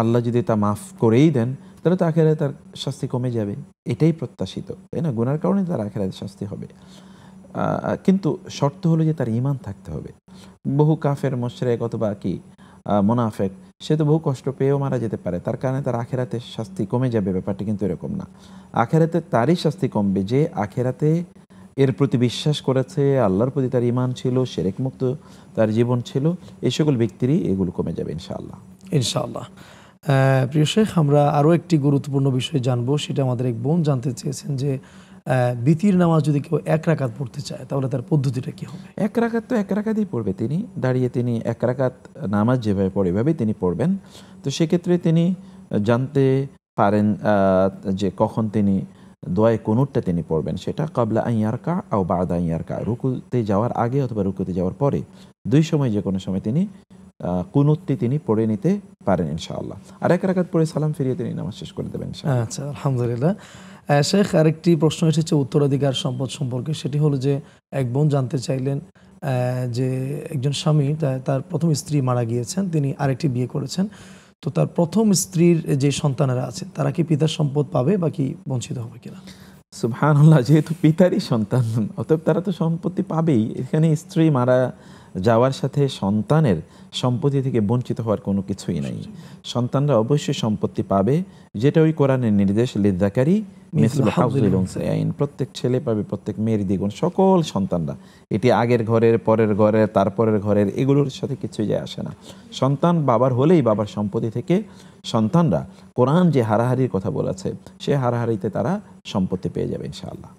আল্লাহ যদি তা মাফ করেই দেন, তাহলে তো আখেরাতে তার শাস্তি কমে যাবে। এটাই প্রত্যাশিত, তাই না? গুনার কারণে তার আখেরাতে শাস্তি হবে। কিন্তু শর্ত হলো যে তার ইমান থাকতে হবে। বহু কাফের, মোশরেক অথবা কি মোনাফেক, সে তো বহু কষ্ট পেয়েও মারা যেতে পারে। তার কারণে তার আখেরাতে শাস্তি কমে যাবে, ব্যাপারটা কিন্তু এরকম না। আখেরাতে তারই শাস্তি কমবে যে আখেরাতে এর প্রতি বিশ্বাস করেছে, আল্লাহর প্রতি তার ইমান ছিল সেরেক মুক্ত তার জীবন ছিল, এই সকল ব্যক্তিরই এগুলো কমে যাবে, ইনশাআল্লাহ। ইনশাআল্লাহ। প্রিয় শেখ, আমরা আরও একটি গুরুত্বপূর্ণ বিষয় জানব, সেটা আমাদের এক বোন জানতে চেয়েছেন যে বিতির নামাজ যদি কেউ এক রাকাত পড়তে চায়, তাহলে তার পদ্ধতিটা কি হবে? এক রাকাত তো এক রাকাতই পড়বে তিনি, দাঁড়িয়ে তিনি এক রাকাত নামাজ যেভাবে পড়ে, এভাবেই তিনি পড়বেন। তো সেক্ষেত্রে তিনি জানতে পারেন যে কখন তিনি দোয়ায় কোনুরটা তিনি পড়বেন, সেটা কাবলা আইয়ারকা ও বাদা আইয়ারকা রুকুতে যাওয়ার আগে অথবা রুকুতে যাওয়ার পরে। দুই সময় যে কোনো সময় তিনি কুনুতটি তিনি পড়ে নিতে পারেন ইনশাআল্লাহ। আর এক রাকাত পড়ে সালাম ফিরিয়ে তিনি নামাজ শেষ করে দেবেন আচ্ছা আলহামদুলিল্লাহ। শেখ আরেকটি প্রশ্ন এসেছে উত্তরাধিকার সম্পদ সম্পর্কে। সেটি হলো যে এক বোন জানতে চাইলেন যে একজন স্বামী তার প্রথম স্ত্রী মারা গিয়েছেন তিনি আরেকটি বিয়ে করেছেন। তো তার প্রথম স্ত্রীর যে সন্তানেরা আছে তারা কি পিতার সম্পদ পাবে বা কি বঞ্চিত হবে কিনা? সুবহানাল্লাহ যেহেতু পিতারই সন্তান অতএব তারা তো সম্পত্তি পাবেই। এখানে স্ত্রী মারা যাওয়ার সাথে সন্তানের সম্পত্তি থেকে বঞ্চিত হওয়ার কোনো কিছুই নাই। সন্তানরা অবশ্যই সম্পত্তি পাবে, যেটা ওই কোরআনের নির্দেশ, লিদ্দাকারী প্রত্যেক ছেলে পাবে, প্রত্যেক মেয়ের দ্বিগুণ। সকল সন্তানরা। এটি আগের ঘরের, পরের ঘরের, তারপরের ঘরের, এগুলোর সাথে কিছুই যায় আসে না। সন্তান বাবার হলেই বাবার সম্পত্তি থেকে সন্তানরা কোরআন যে হারাহারির কথা বলেছে, সে হারাহারিতে তারা সম্পত্তি পেয়ে যাবে, ইনশাআল্লাহ।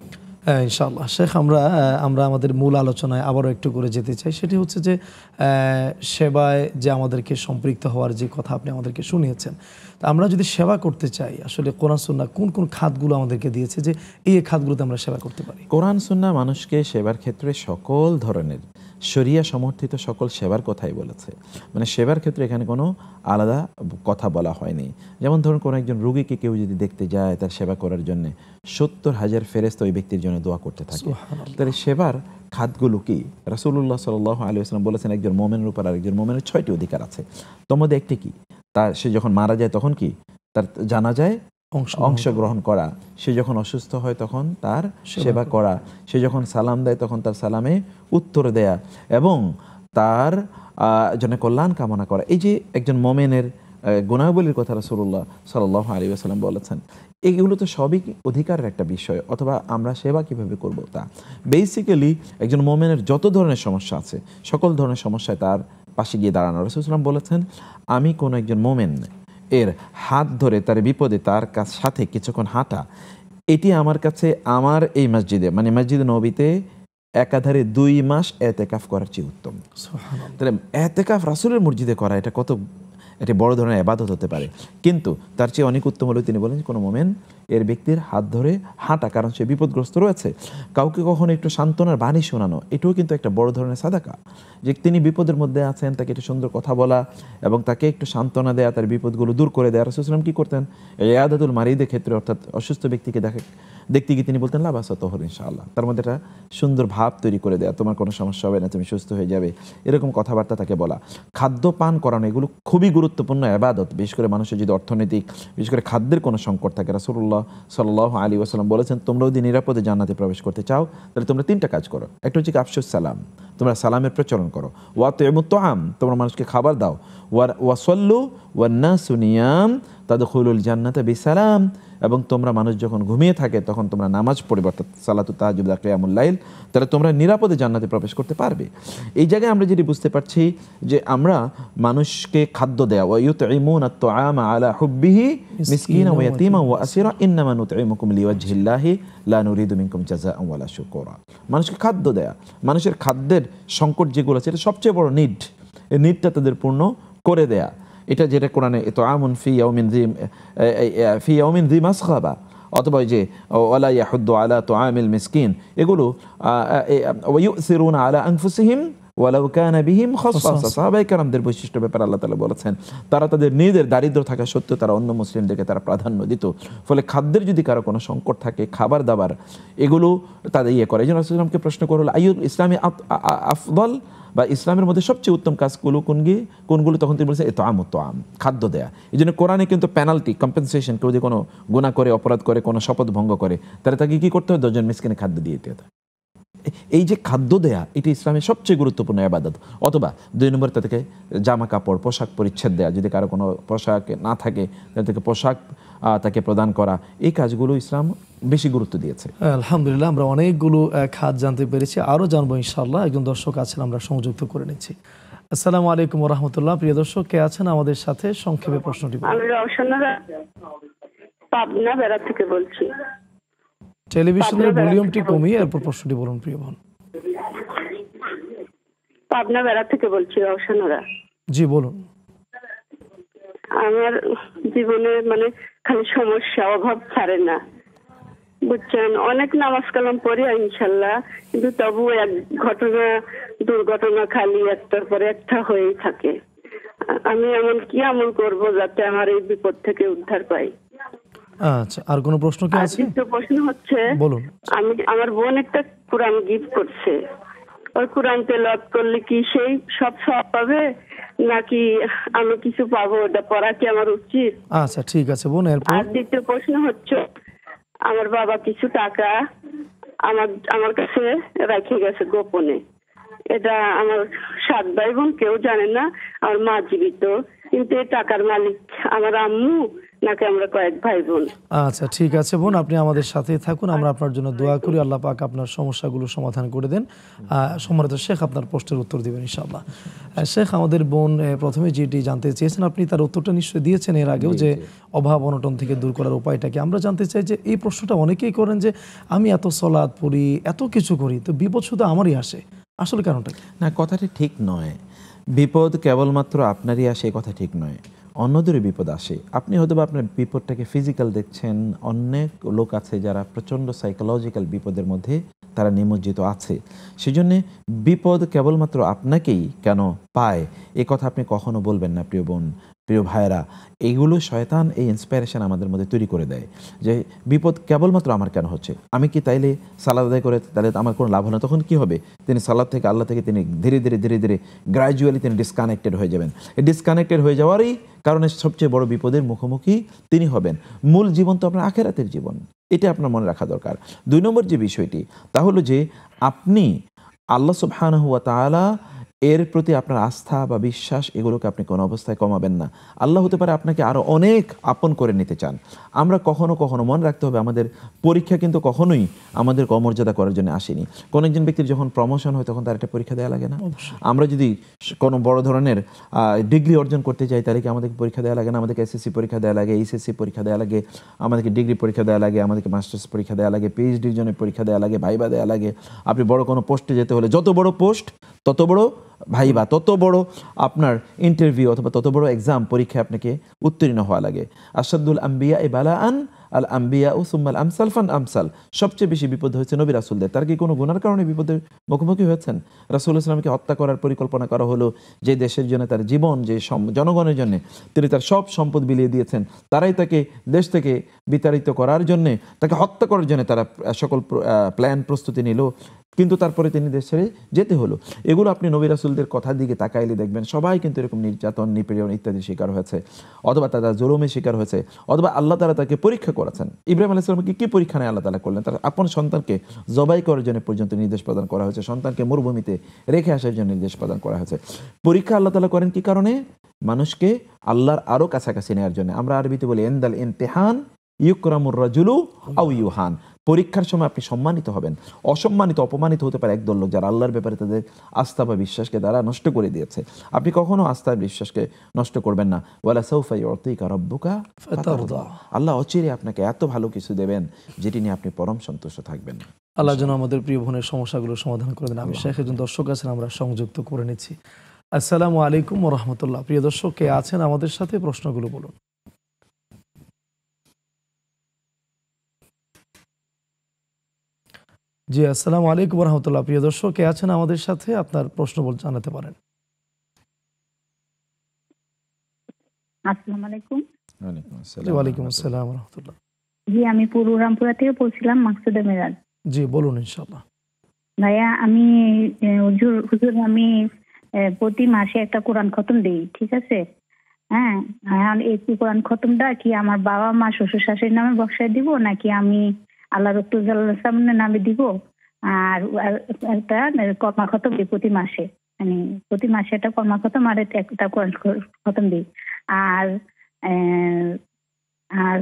ইনশাআল্লাহ। শেখ, আমরা আমরা আমাদের মূল আলোচনায় আবারও একটু করে যেতে চাই। সেটি হচ্ছে যে সেবায় যে আমাদেরকে সম্পৃক্ত হওয়ার যে কথা আপনি আমাদেরকে শুনিয়েছেন, তা আমরা যদি সেবা করতে চাই, আসলে কোরআন, সুন্না কোন কোন খাতগুলো আমাদেরকে দিয়েছে যে এই এই খাতগুলোতে আমরা সেবা করতে পারি? কোরআন, সুন্না মানুষকে সেবার ক্ষেত্রে সকল ধরনের শরিয়া সমর্থিত সকল সেবার কথাই বলেছে। মানে সেবার ক্ষেত্রে এখানে কোনো আলাদা কথা বলা হয়নি। যেমন ধরুন কোনো একজন রুগীকে কেউ যদি দেখতে যায় তার সেবা করার জন্য সত্তর হাজার ফেরেস্ত ওই ব্যক্তির জন্য দোয়া করতে থাকে। তাহলে সেবার খাতগুলো কি? রাসুল্লাহ সাল আলী আসলাম বলেছেন একজন মোমেনের উপর আরেকজন মোমেনের ছয়টি অধিকার আছে। তোর মধ্যে একটি কি? তার সে যখন মারা যায় তখন কি? তার জানা যায় অংশগ্রহণ করা। সে যখন অসুস্থ হয় তখন তার সেবা করা। সে যখন সালাম দেয় তখন তার সালামে উত্তর দেয়া এবং তার জন্য কল্যাণ কামনা করা। এই যে একজন মোমেনের গুণাবলীর কথা রাসূলুল্লাহ সাল্লাহ আলী আসাল্লাম বলেছেন এইগুলো তো সবই অধিকারের একটা বিষয় অথবা আমরা সেবা কীভাবে করব তা। বেসিক্যালি একজন মোমেনের যত ধরনের সমস্যা আছে সকল ধরনের সমস্যায় তার পাশে গিয়ে দাঁড়ানো। রসুলাম বলেছেন আমি কোনো একজন মোমেন এর হাত ধরে তার বিপদে তার কাছ সাথে কিছুক্ষণ হাঁটা। এটি আমার কাছে আমার এই মসজিদে মানে মসজিদ নবীতে একাধারে দুই মাস এতেকাফ করার চেয়ে উত্তম। তাহলে এতেকাফ রাসুলের মসজিদে করা এটা কত এটি বড় ধরনের আবাদত হতে পারে। কিন্তু তার চেয়ে অনেক উত্তম হলেও তিনি বলেন কোনো মোমেন এর ব্যক্তির হাত ধরে হাঁটা, কারণ সে বিপদগ্রস্ত রয়েছে। কাউকে কখনো একটু সান্ত্বনার বাণী শোনানো, এটাও কিন্তু একটা বড় ধরনের সাদাকা। যে তিনি বিপদের মধ্যে আছেন, তাকে একটু সুন্দর কথা বলা এবং তাকে একটু সান্ত্বনা দেয়া, তার বিপদগুলো দূর করে দেয়া। রসুলাম কী করতেন? এই আদাদুল মারিদের ক্ষেত্রে, অর্থাৎ অসুস্থ ব্যক্তিকে দেখে দেখতে গিয়ে তিনি বলতেন, লাবাসা তোহর ইনশাআল্লাহ। তার মধ্যে একটা সুন্দর ভাব তৈরি করে দেয়া, তোমার কোনো সমস্যা হবে না, তুমি সুস্থ হয়ে যাবে। এরকম কথাবার্তা তাকে বলা। খাদ্য পান করানো, এগুলো খুবই গুরুত্বপূর্ণ আবাদত। বিশেষ করে মানুষের যদি অর্থনৈতিক, বিশেষ করে খাদ্যের কোনো সংকট থাকে রাসুল্লাহ সাল্লাহ আলী ওয়াসাল্লাম বলেছেন, তোমরা যদি নিরাপদে জান্নাতে প্রবেশ করতে চাও, তাহলে তোমরা তিনটা কাজ করো। একটা হচ্ছে আফসুস সালাম তোমরা সালামের প্রচলন করো। ওয়া তো আম তোমরা মানুষকে খাবার দাও। ওয়ার ওয়াসল্লু ওয়ান্না সুনিয়াম তাদখুলুল জান্নাতে বিসালাম। এবং তোমরা মানুষ যখন ঘুমিয়ে থাকে, তখন তোমরা নামাজ পড়বে অর্থাৎ সালাতু তাহাজুদ কিয়ামুল্লাইল তাহলে তোমরা নিরাপদে জান্নাতে প্রবেশ করতে পারবে। এই জায়গায় আমরা যেটি বুঝতে পারছি যে আমরা মানুষকে খাদ্য দেয়া আলা লা মানুষকে খাদ্য দেয়া, মানুষের খাদ্যের সংকট যেগুলো আছে, এটা সবচেয়ে বড় নিড এই নিডটা তাদের পূর্ণ করে দেয়া। এটা যেটা কোরআনে এত আমন ফি ইয়াউমিন জি ফি ইয়াউমিন জি মাসখাবা। অথবা ওই যে, ওয়ালা ইয়াহুদ্দু আলা তো আমিল মিসকিন, এগুলো ওয়ুসিরুন আলা আনফুসিহিম ওয়ালাউ বিহিম খাসাসা। বৈশিষ্ট্য ব্যাপারে আল্লাহ তাআলা বলেছেন তারা তাদের নিজেদের দারিদ্র থাকা সত্ত্বেও তারা অন্য মুসলিমদেরকে তারা প্রাধান্য দিত। ফলে খাদ্যের যদি কারও কোনো সংকট থাকে খাবার দাবার এগুলো তাদের ইয়ে করে। প্রশ্ন করল আইয়ুল ইসলামী আফদল? বা ইসলামের মধ্যে সবচেয়ে উত্তম কাজগুলো কোনগুলি কোনগুলো তখন তিনি বলছেন এতো আম তো আম খাদ্য দেয়া। এই জন্য কোরআনে কিন্তু পেনাল্টি কম্পেনসেশন কেউ যদি কোনো গুণা করে অপরাধ করে কোনো শপথ ভঙ্গ করে তাহলে তাকে কি করতে হয় দশজন মিসকিনে খাদ্য দিয়ে দিতে হয় এই যে খাদ্য দেয়া এটি ইসলামের সবচেয়ে গুরুত্বপূর্ণ আবাদত। অথবা দুই নম্বর তাদেরকে জামা কাপড় পোশাক পরিচ্ছেদ দেয়া যদি কারও কোনো পোশাক না থাকে তাকে পোশাক তাকে প্রদান করা এই কাজগুলো ইসলাম বেশি গুরুত্ব দিয়েছে। আলহামদুলিল্লাহ আমরা অনেকগুলো খাত জানতে পেরেছি। আরও জানব ইনশাল্লাহ একজন দর্শক আছেন আমরা সংযুক্ত করে নিচ্ছি। আসসালামু আলাইকুম রহমতুল্লাহ প্রিয় দর্শক কে আছেন আমাদের সাথে? সংক্ষেপে প্রশ্নটি আমি পাবনা বেড়া থেকে বলছি। টেলিভিশনের ভলিউমটি কমিয়ে এরপর প্রশ্নটি বলুন প্রিয় বোন। পাবনা বেড়া থেকে বলছি রওশনারা। জি বলুন। আমার জীবনে মানে খালি সমস্যা অভাব ছাড়ে না। বুঝছেন? অনেক নামাজ কালাম পড়ি ইনশাল্লাহ। কিন্তু তবু এক ঘটনা দুর্ঘটনা খালি একটার পরে একটা হয়েই থাকে। আমি এমন কি আমল করব যাতে আমার এই বিপদ থেকে উদ্ধার পাই? আচ্ছা আর কোনো প্রশ্ন কি আছে? প্রশ্ন হচ্ছে বলুন। আমি আমার বোন একটা কোরআন গিফট করছে। ওই কোরআন তেলাওয়াত করলে কি সেই সব সব পাবে? নাকি আমি কিছু পাবো? ওটা পড়া কি আমার উচিত? আচ্ছা ঠিক আছে বোন এরপর? আর দ্বিতীয় প্রশ্ন হচ্ছে আমার বাবা কিছু টাকা আমার আমার কাছে রেখে গেছে গোপনে। এটা আমার সাত ভাই বোন কেউ জানে না আমার মা জীবিত। কিন্তু এই টাকার মালিক আমার আম্মু নাকি আমরা কয়েক ভাই বোন আচ্ছা ঠিক আছে বোন আপনি আমাদের সাথেই থাকুন। আমরা আপনার জন্য দোয়া করি। আল্লাহ পাক আপনার সমস্যাগুলো সমাধান করে দেন। সম্মানিত শেখ আপনার প্রশ্নের উত্তর দিবেন ইনশাআল্লাহ। শেখ আমাদের বোন প্রথমে যেটি জানতে চেয়েছেন আপনি তার উত্তরটা নিশ্চয়ই দিয়েছেন এর আগেও যে অভাব অনটন থেকে দূর করার উপায়টা কি? আমরা জানতে চাই যে এই প্রশ্নটা অনেকেই করেন যে আমি এত সলাদ পড়ি এত কিছু করি তো বিপদ শুধু আমারই আসে। আসলে কারণটা না কথাটি ঠিক নয়। বিপদ কেবলমাত্র আপনারই আসে কথা ঠিক নয়। অন্যদেরও বিপদ আসে। আপনি হয়তো আপনার বিপদটাকে ফিজিক্যাল দেখছেন, অনেক লোক আছে যারা প্রচণ্ড সাইকোলজিক্যাল বিপদের মধ্যে তারা নিমজ্জিত আছে। সেজন্য বিপদ কেবলমাত্র আপনাকেই কেন পায়? এ কথা আপনি কখনো বলবেন না, প্রিয় বোন, প্রিয় ভাইয়েরা। এইগুলো শয়তান এই ইন্সপিরেশন আমাদের মধ্যে তৈরি করে দেয় যে বিপদ কেবলমাত্র আমার কেন হচ্ছে? আমি কি তাইলে সালাদ আদায় করে তাহলে আমার কোনো লাভ হয় তখন কি হবে? তিনি সালাদ থেকে, আল্লাহ থেকে তিনি ধীরে ধীরে ধীরে ধীরে গ্রাজুয়ালি তিনি ডিসকানেক্টেড হয়ে যাবেন। এই ডিসকানেক্টেড হয়ে যাওয়ারই কারণে সবচেয়ে বড় বিপদের মুখোমুখি তিনি হবেন। মূল জীবন তো আপনার আখেরাতের জীবন। এটা আপনার মনে রাখা দরকার। দুই নম্বর যে বিষয়টি, তা হলো যে আপনি আল্লাহ সুবহানাহু তালা এর প্রতি আপনার আস্থা বা বিশ্বাস এগুলোকে আপনি কোনো অবস্থায় কমাবেন না। আল্লাহ হতে পারে আপনাকে আরও অনেক আপন করে নিতে চান। আমরা কখনো কখনো মনে রাখতে হবে আমাদের পরীক্ষা কিন্তু কখনোই আমাদের অমর্যাদা করার জন্য আসেনি। কোন একজন ব্যক্তির যখন প্রমোশন হয় তখন তার একটা পরীক্ষা দেওয়া লাগে না? আমরা যদি কোনো বড় ধরনের ডিগ্রি অর্জন করতে চাই তাহলে কি আমাদেরকে পরীক্ষা দেওয়া লাগে না? আমাদেরকে এসএসসি পরীক্ষা দেওয়া লাগে এইচএসসি পরীক্ষা দেওয়া লাগে আমাদেরকে ডিগ্রি পরীক্ষা দেওয়া লাগে আমাদেরকে মাস্টার্স পরীক্ষা দেওয়া লাগে পিএইচডির জন্য পরীক্ষা দেওয়া লাগে ভাইবা দেওয়া লাগে। আপনি বড় কোনো পোস্টে যেতে হলে যত বড় পোস্ট তত বড় ভাইবা তত বড় আপনার ইন্টারভিউ অথবা তত বড় এক্সাম পরীক্ষায় আপনাকে উত্তীর্ণ হওয়া লাগে। আসাদুল আম্বিয়া এ বালা আন আল আম্বিয়া ও সুম্মাল আমসাল ফান আমসাল। সবচেয়ে বেশি বিপদ হয়েছে নবী রাসুলদের। তার কি কোনো গুনার কারণে বিপদের মুখোমুখি হয়েছেন? রাসুল ইসলামকে হত্যা করার পরিকল্পনা করা হলো যে দেশের জন্য, তার জীবন, যে জনগণের জন্য তিনি তার সব সম্পদ বিলিয়ে দিয়েছেন। তারাই তাকে দেশ থেকে বিতাড়িত করার জন্য, তাকে হত্যা করার জন্য তারা সকল প্ল্যান প্রস্তুতি নিল। কিন্তু তারপরে তিনি দেশ ছেড়ে যেতে হলো। এগুলো আপনি নবী রাসুলদের কথার দিকে তাকাইলে দেখবেন সবাই কিন্তু এরকম নির্যাতন, নিপীড়ন ইত্যাদি শিকার হয়েছে অথবা তারা জুলুমের শিকার হয়েছে অথবা আল্লাহ তারা তাকে পরীক্ষা করেছেন। ইব্রাহিম আলাইসালামকে কি পরীক্ষা নেয় আল্লাহ তালা করলেন? তার আপন সন্তানকে জবাই করার জন্য পর্যন্ত নির্দেশ প্রদান করা হয়েছে। সন্তানকে মরুভূমিতে রেখে আসার জন্য নির্দেশ প্রদান করা হয়েছে। পরীক্ষা আল্লাহ তালা করেন কি কারণে? মানুষকে আল্লাহর আরও কাছাকাছি নেওয়ার জন্য। আমরা আরবিতে বলি এন্দাল ইমতেহান ইউকরামুর রাজুলু আউ ইউহান। পরীক্ষার সময় আপনি সম্মানিত হবেন। অসম্মানিত অপমানিত হতে পারে একদল লোক যারা আল্লাহর ব্যাপারে তাদের আস্থা বা বিশ্বাসকে তারা নষ্ট করে দিয়েছে। আপনি কখনো আস্থা বিশ্বাসকে নষ্ট করবেন না। ওয়ালা সৌফাই অর্তিকা রব্বুকা আল্লাহ অচিরে আপনাকে এত ভালো কিছু দেবেন যেটি নিয়ে আপনি পরম সন্তুষ্ট থাকবেন। আল্লাহ যেন আমাদের প্রিয় বোনের সমস্যাগুলো সমাধান করে দেন। আমি শেখ একজন দর্শক আছেন আমরা সংযুক্ত করে নিচ্ছি। আসসালামু আলাইকুম রহমতুল্লাহ। প্রিয় দর্শক কে আছেন আমাদের সাথে? প্রশ্নগুলো বলুন। জি আসসালামু আলাইকুম রহমতুল্লাহ প্রিয় দর্শক কে আছেন আমাদের সাথে? আপনার প্রশ্ন বল জানাতে পারেন। আসসালামু আলাইকুম। ওয়ালাইকুম জি আসসালাম রহমতুল্লাহ জি আমি পূর্ব রামপুরা থেকে বলছিলাম মাকসুদা মেরাজ। জি বলুন ইনশাল্লাহ ভাইয়া আমি হুজুর হুজুর আমি প্রতি মাসে একটা কোরআন খতম দিই ঠিক আছে? হ্যাঁ এই কোরআন খতমটা কি আমার বাবা মা শ্বশুর শাশুড়ির নামে বক্সায় দিব নাকি আমি আল্লাহ রতুল্লাহ সামনে নামে দিব। আর একটা কর্মা খতম দিই প্রতি মাসে। মানে প্রতি মাসে একটা কর্মা খতম আর একটা খতম দিই। আর আর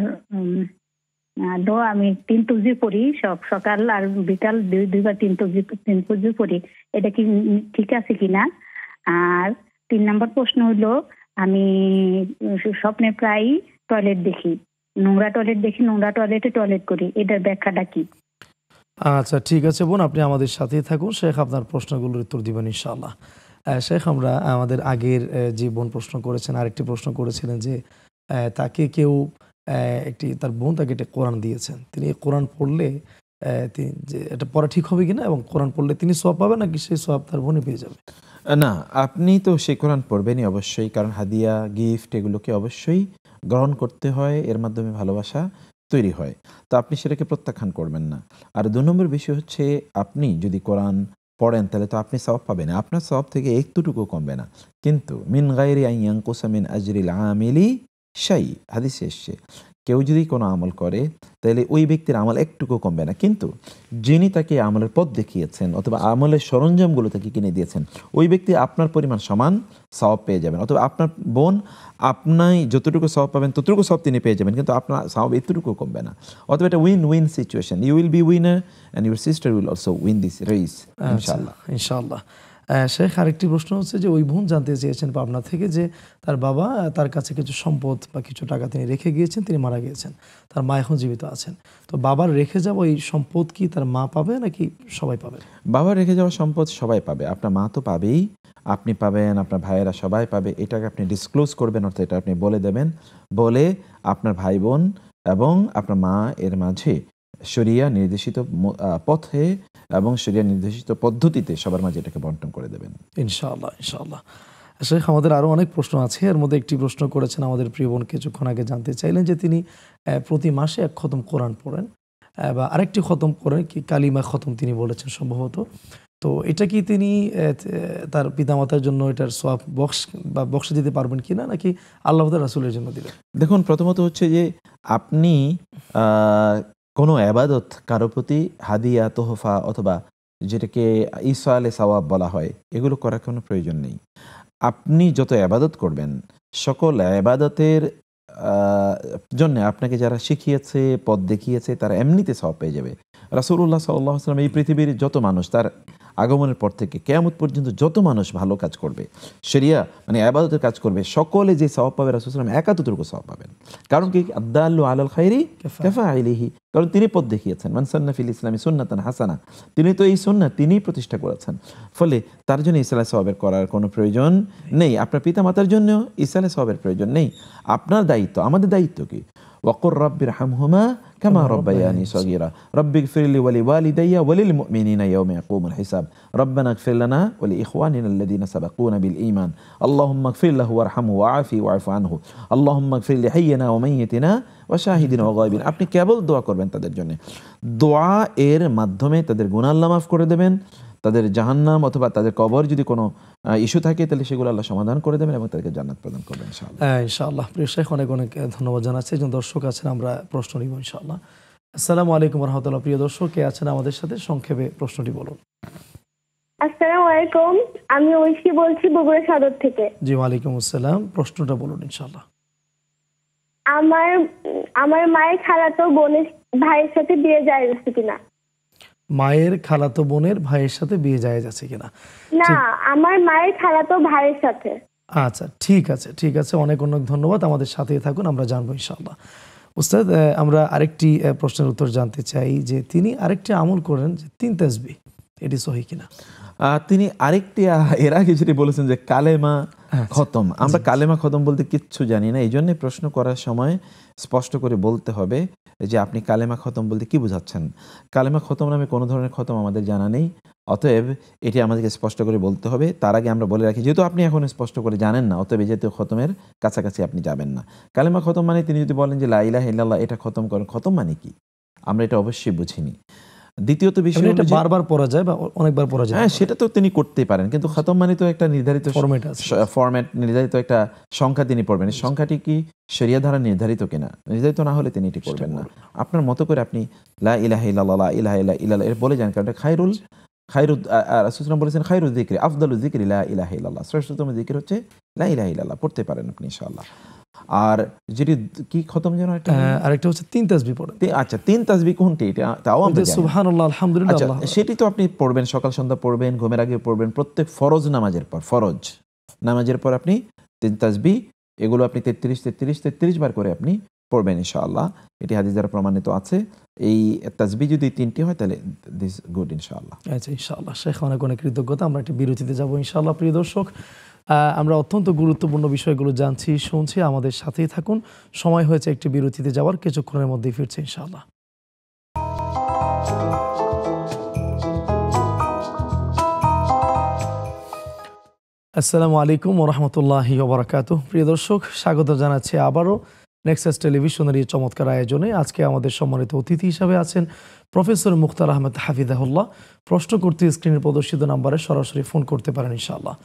ধো আমি তিন তুজি পড়ি সব সকাল আর বিকাল দুই দুইবার তিন তুজি তিন তুজি পড়ি। এটা কি ঠিক আছে কিনা? আর তিন নম্বর প্রশ্ন হলো, আমি স্বপ্নে প্রায়ই টয়লেট দেখি। নোংরা টয়লেট দেখি নোংরা টয়লেটে টয়লেট করি এটার ব্যাখ্যাটা কি? আচ্ছা ঠিক আছে বোন আপনি আমাদের সাথেই থাকুন। শেখ আপনার প্রশ্নগুলোর উত্তর দিবেন ইনশাআল্লাহ। শেখ আমরা আমাদের আগের যে বোন প্রশ্ন করেছেন আরেকটি প্রশ্ন করেছিলেন যে আহ, তাকে কেউ আহ, একটি তার বোন তাকে একটি কোরআন দিয়েছেন। তিনি এই কোরআন পড়লে আহ, তিনি যে এটা পড়া ঠিক হবে কিনা এবং কোরআন পড়লে তিনি সব পাবেন নাকি সেই সব তার বোনে পেয়ে যাবে? না আপনি তো সেই কোরআন পড়বেনই অবশ্যই কারণ হাদিয়া গিফট এগুলোকে অবশ্যই গ্রহণ করতে হয়, এর মাধ্যমে ভালোবাসা তৈরি হয়। তো আপনি সেটাকে প্রত্যাখ্যান করবেন না। আর দু নম্বর বিষয় হচ্ছে, আপনি যদি কোরআন পড়েন, তাহলে তো আপনি সব পাবেন। আপনার সব থেকে একটুটুকু কমবে না। কিন্তু মিন গাইরি আইয়াঙ্কুসা মিন আজরিল আমিলি শাই হাদিসে এসছে কেউ যদি কোনো আমল করে তাহলে ওই ব্যক্তির আমল একটুকু কমবে না। কিন্তু যিনি তাকে আমলের পথ দেখিয়েছেন অথবা আমলের সরঞ্জামগুলো তাকে কিনে দিয়েছেন ওই ব্যক্তি আপনার পরিমাণ সমান সওয়াব পেয়ে যাবেন। অথবা আপনার বোন আপনি যতটুকু সব পাবেন ততটুকু সব তিনি পেয়ে যাবেন কিন্তু আপনার সওয়াব এতটুকু কমবে না। অথবা এটা win win situation you will be winner and your sister will also win this race ইনশাআল্লাহ। ইনশাআল্লাহ। আহ, শেখ, আরেকটি প্রশ্ন হচ্ছে যে, ওই বোন জানতে চেয়েছেন পাবনা থেকে যে, তার বাবা তার কাছে কিছু সম্পদ বা কিছু টাকা তিনি রেখে গিয়েছেন, তিনি মারা গিয়েছেন। তার মা এখন জীবিত আছেন। তো বাবার রেখে যাওয়া ওই সম্পদ কি তার মা পাবে নাকি সবাই পাবে? বাবা রেখে যাওয়া সম্পদ সবাই পাবে। আপনার মা তো পাবেই। আপনি পাবেন, আপনার ভাইয়েরা সবাই পাবে। এটাকে আপনি ডিসক্লোজ করবেন, অর্থাৎ এটা আপনি বলে দেবেন। বলে আপনার ভাই বোন এবং আপনার মা এর মাঝে শরিয়া নির্দেশিত পথে এবং শরিয়া নির্দেশিত পদ্ধতিতে সবার মাঝে এটাকে বন্টন করে দেবেন। ইনশাআল্লাহ ইনশাআল্লাহ। শেখ আমাদের আরও অনেক প্রশ্ন আছে। এর মধ্যে একটি প্রশ্ন করেছেন আমাদের প্রিয় বোন কিছুক্ষণ আগে জানতে চাইলেন যে তিনি প্রতি মাসে এক খতম কোরআন পড়েন বা আরেকটি খতম করেন কি কালিমা খতম তিনি বলেছেন সম্ভবত। তো এটা কি তিনি তার পিতামাতার জন্য এটার সব বক্স বা বক্সে দিতে পারবেন কি না নাকি আল্লাহ রাসুলের জন্য দিবেন? দেখুন প্রথমত হচ্ছে যে আপনি কোনো আবাদত কারও প্রতি হাদিয়া, তোহফা অথবা যেটাকে ঈসা আলে সওয়াব বলা হয়, এগুলো করার কোনো প্রয়োজন নেই। আপনি যত আবাদত করবেন, সকল আবাদতের জন্য আপনাকে যারা শিখিয়েছে পদ দেখিয়েছে, তারা এমনিতে সব পেয়ে যাবে। রাসুল্লাহ সাল্লাহ আসলাম এই পৃথিবীর যত মানুষ, তার আগমনের পর থেকে কেয়ামত পর্যন্ত যত মানুষ ভালো কাজ করবে শরিয়া মানে আবাদতের কাজ করবে সকলে যে সওয়াব পাবে রাসুলাম একাতটুকু সওয়াব পাবেন। কারণ কি? আদাল্লু আলাল খাইরি কেফা। আইলিহি। কারণ তিনি পথ দেখিয়েছেন মানসান্না ফিল ইসলামী সুন্নাতান হাসানা। তিনি তো এই সুন্না তিনিই প্রতিষ্ঠা করেছেন। ফলে তার জন্য ইসলাম সবাবের করার কোনো প্রয়োজন নেই। আপনার পিতা মাতার জন্য ইসলাম সবাবের প্রয়োজন নেই। আপনার দায়িত্ব আমাদের দায়িত্ব কি? ওয়াকুর রব্বির হামহুমা কামা রব্বায়ানি সগীরা রব্বি গফিরলি ওয়ালি ওয়ালিদাইয়া ওয়ালিল মুমিনিনা ইয়াউমা ইয়াকুমুল হিসাব রব্বানা গফির লানা ওয়ালি ইখওয়ানিনা আল্লাযীনা সাবাকুনা বিল ঈমান আল্লাহুম্মা গফির লাহু ওয়ারহামহু ওয়াআফি ওয়া'ফু আনহু আল্লাহুম্মা গফির লিহাইয়িনা ওয়া মাইয়িতিনা ওয়া শাহিদিনা ওয়া গায়বিন আপনি কেবল দোয়া করবেন তাদের জন্য। দোয়া এর মাধ্যমে তাদের গুনাহ আল্লাহ মাফ করে দেবেন। তাদের জাহান্নাম অথবা তাদের কবর যদি কোনো ইস্যু থাকে তাহলে সেগুলো আল্লাহ সমাধান করে দেবেন এবং তাদেরকে জান্নাত প্রদান করবেন ইনশাআল্লাহ। হ্যাঁ ইনশাআল্লাহ। প্রিয় শেখ অনেক অনেক ধন্যবাদ জানাচ্ছি। একজন দর্শক আছেন আমরা প্রশ্ন নিব ইনশাআল্লাহ। আসসালামু আলাইকুম রহমতুল্লাহ প্রিয় দর্শক কে আছেন আমাদের সাথে? সংক্ষেপে প্রশ্নটি বলুন। আসসালামু আলাইকুম। আমি ঐশী বলছি বগুড়া সদর থেকে। জি ওয়ালাইকুম আসসালাম। প্রশ্নটা বলুন ইনশাআল্লাহ। আমার আমার মায়ের খালাতো বোনের ভাইয়ের সাথে বিয়ে যায় কিনা? মায়ের খালাতো বোনের ভাইয়ের সাথে বিয়ে যায় যাচ্ছে কিনা? না আমার মায়ের খালাতো ভাইয়ের সাথে। আচ্ছা ঠিক আছে ঠিক আছে। অনেক অনেক ধন্যবাদ। আমাদের সাথেই থাকুন আমরা জানব ইনশাআল্লাহ। উস্তাদ আমরা আরেকটি প্রশ্নের উত্তর জানতে চাই যে তিনি আরেকটি আমল করেন যে তিন তাসবি এটি সহি কিনা? আহ, তিনি আরেকটি এর আগে যেটি বলেছেন যে কালেমা খতম। আমরা কালেমা খতম বলতে কিচ্ছু জানি না এই জন্য প্রশ্ন করার সময় স্পষ্ট করে বলতে হবে। যে আপনি কালেমা খতম বলতে কি বোঝাচ্ছেন? কালেমা খতম নামে কোনো ধরনের খতম আমাদের জানা নেই। অতএব এটি আমাদেরকে স্পষ্ট করে বলতে হবে। তার আগে আমরা বলে রাখি, যেহেতু আপনি এখন স্পষ্ট করে জানেন না, অতএব যেহেতু খতমের কাছাকাছি আপনি যাবেন না। কালেমা খতম মানে তিনি যদি বলেন যে লাইলা ইল্লাল্লাহ, এটা খতম করেন, খতম মানে কি? আমরা এটা অবশ্যই বুঝিনি। দ্বিতীয়ত বিষয় এটা বারবার পড়া যায় বা অনেকবার পড়া যায়? হ্যাঁ সেটা তো তিনি করতেই পারেন। কিন্তু খতম মানে তো একটা নির্ধারিত ফরম্যাট আছে। ফরম্যাট নির্ধারিত একটা সংখ্যা তিনি পড়বেন। এই সংখ্যাটি কি শরিয়া দ্বারা নির্ধারিত কিনা? নির্ধারিত না হলে তিনি এটি করবেন না। আপনার মতো করে আপনি লা ইলাহা ইল্লাল্লাহ লা ইলাহা ইল্লা ইল্লাল্লাহ এর বলে যান কারণ এটা খায়রুল খায়রুল রাসূলুল্লাহ বলেছেন খায়রুল যিকরি আফদালু যিকরি লা ইলাহা ইল্লাল্লাহ। শ্রেষ্ঠতম যিকির হচ্ছে লা ইলাহা ইল্লাল্লাহ। পড়তে পারেন আপনি ইনশাআল্লাহ। আর যেটি কি খতম যেন আরেকটা হচ্ছে তিন তাসবি পড়েন। আচ্ছা তিন তাসবি কোনটি? এটা তাও আমরা জানি সুবহানাল্লাহ আলহামদুলিল্লাহ আচ্ছা সেটি তো আপনি পড়বেন সকাল সন্ধ্যা পড়বেন ঘুমের আগে পড়বেন প্রত্যেক ফরজ নামাজের পর ফরজ। নামাজের পর আপনি তিন তাসবি এগুলো আপনি তেত্রিশ তেত্রিশ তেত্রিশ বার করে আপনি পড়বেন ইনশাআল্লাহ। এটি হাদিস দ্বারা প্রমাণিত আছে। এই তাসবি যদি তিনটি হয় তাহলে দিস গুড ইনশাআল্লাহ। আচ্ছা ইনশাআল্লাহ শেখ অনেক অনেক কৃতজ্ঞতা। আমরা একটি বিরতিতে যাব ইনশাআল্লাহ প্রিয় দর্শক। আমরা অত্যন্ত গুরুত্বপূর্ণ বিষয়গুলো জানছি, শুনছি। আমাদের সাথেই থাকুন। সময় হয়েছে একটি বিরতিতে যাওয়ার। কিছুক্ষণের মধ্যেই ফিরছে, ইনশাআল্লাহ। আসসালামু আলাইকুম ওরহমতুল্লাহ ওবরাকাত প্রিয় দর্শক, স্বাগত জানাচ্ছি আবারও নেক্সাস টেলিভিশনের এই চমৎকার আয়োজনে। আজকে আমাদের সম্মানিত অতিথি হিসাবে আছেন প্রফেসর মুখতার আহমেদ হাফিজাহুল্লাহ। প্রশ্ন করতে স্ক্রিনে প্রদর্শিত নাম্বারে সরাসরি ফোন করতে পারেন, ইনশাআল্লাহ।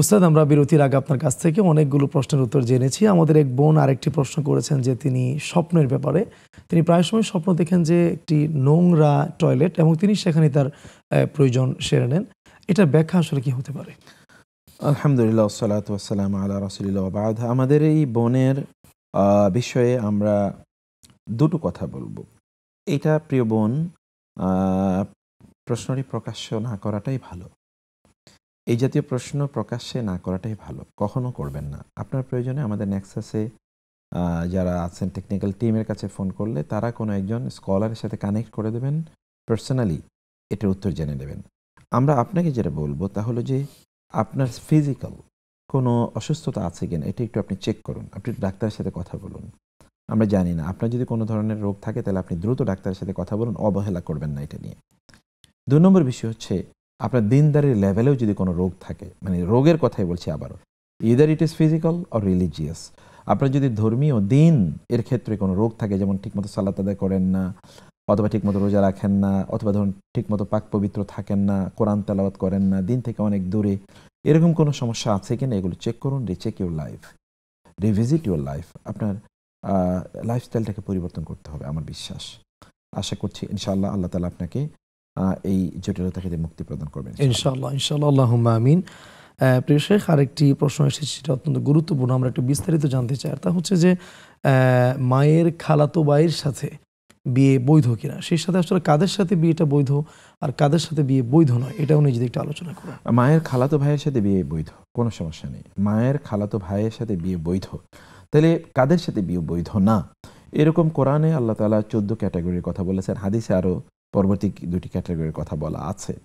উস্তাদ আমরা বিরতির আগে আপনার কাছ থেকে অনেকগুলো প্রশ্নের উত্তর জেনেছি আমাদের এক বোন আরেকটি প্রশ্ন করেছেন যে তিনি স্বপ্নের ব্যাপারে। তিনি প্রায় সময় স্বপ্ন দেখেন যে একটি নোংরা টয়লেট এবং তিনি সেখানে তার প্রয়োজন সেরে নেন। এটার ব্যাখ্যা আসলে কি হতে পারে? আলহামদুলিল্লাহ সালাত ওয়াসালাম আল্লাহ রসুলিল্লাহ বাদ। আমাদের এই বোনের বিষয়ে আমরা দুটো কথা বলব। এটা প্রিয় বোন প্রশ্নটি প্রকাশ্য না করাটাই ভালো। এই জাতীয় প্রশ্ন প্রকাশ্যে না করাটাই ভালো। কখনো করবেন না। আপনার প্রয়োজনে আমাদের নেক্সাসে যারা আছেন টেকনিক্যাল টিমের কাছে ফোন করলে তারা কোনো একজন স্কলারের সাথে কানেক্ট করে দেবেন। পার্সোনালি এটার উত্তর জেনে নেবেন। আমরা আপনাকে যেটা বলব তা হলো যে, আপনার ফিজিক্যাল কোনো অসুস্থতা আছে কিনা, এটা একটু আপনি চেক করুন। আপনি ডাক্তারের সাথে কথা বলুন। আমরা জানি না। আপনার যদি কোনো ধরনের রোগ থাকে তাহলে আপনি দ্রুত ডাক্তারের সাথে কথা বলুন, অবহেলা করবেন না এটা নিয়ে। দু নম্বর বিষয় হচ্ছে আপনার দিনদারির লেভেলেও যদি কোনো রোগ থাকে মানে রোগের কথাই বলছি আবারও either it is physical or religious আপনার যদি ধর্মীয় দিন এর ক্ষেত্রে কোনো রোগ থাকে, যেমন ঠিকমতো সালাত আদায় করেন না, অথবা ঠিকমতো রোজা রাখেন না, অথবা ধরুন ঠিকমতো পাক পবিত্র থাকেন না, কোরআন তেলাওয়াত করেন না, দিন থেকে অনেক দূরে, এরকম কোনো সমস্যা আছে কিনা? এগুলো চেক করুন recheck your life revisit your life আপনার লাইফস্টাইলটাকে পরিবর্তন করতে হবে, আমার বিশ্বাস। আশা করছি ইনশাআল্লাহ আল্লাহ তালা আপনাকে এই জটিলতা থেকে মুক্তি প্রদান করবেন ইনশাআল্লাহ। ইনশাআল্লাহ আল্লাহ আমিন। প্রিয় শেখ আরেকটি প্রশ্ন এসেছে সেটা অত্যন্ত গুরুত্বপূর্ণ। আমরা একটু বিস্তারিত জানতে চাই। আর তা হচ্ছে যে মায়ের খালাতো ভাইয়ের সাথে বিয়ে বৈধ কিনা? সেই সাথে আসলে কাদের সাথে বিয়েটা বৈধ আর কাদের সাথে বিয়ে বৈধ নয়? এটাও নিজে একটু আলোচনা করুন। মায়ের খালাতো ভাইয়ের সাথে বিয়ে বৈধ কোনো সমস্যা নেই। মায়ের খালাতো ভাইয়ের সাথে বিয়ে বৈধ তাহলে কাদের সাথে বিয়ে বৈধ না? এরকম কোরআনে আল্লাহ তালা চোদ্দ ক্যাটাগরির কথা বলেছেন হাদিসে আরও পরবর্তী দুটি ক্যাটাগরির কথা বলা আছে।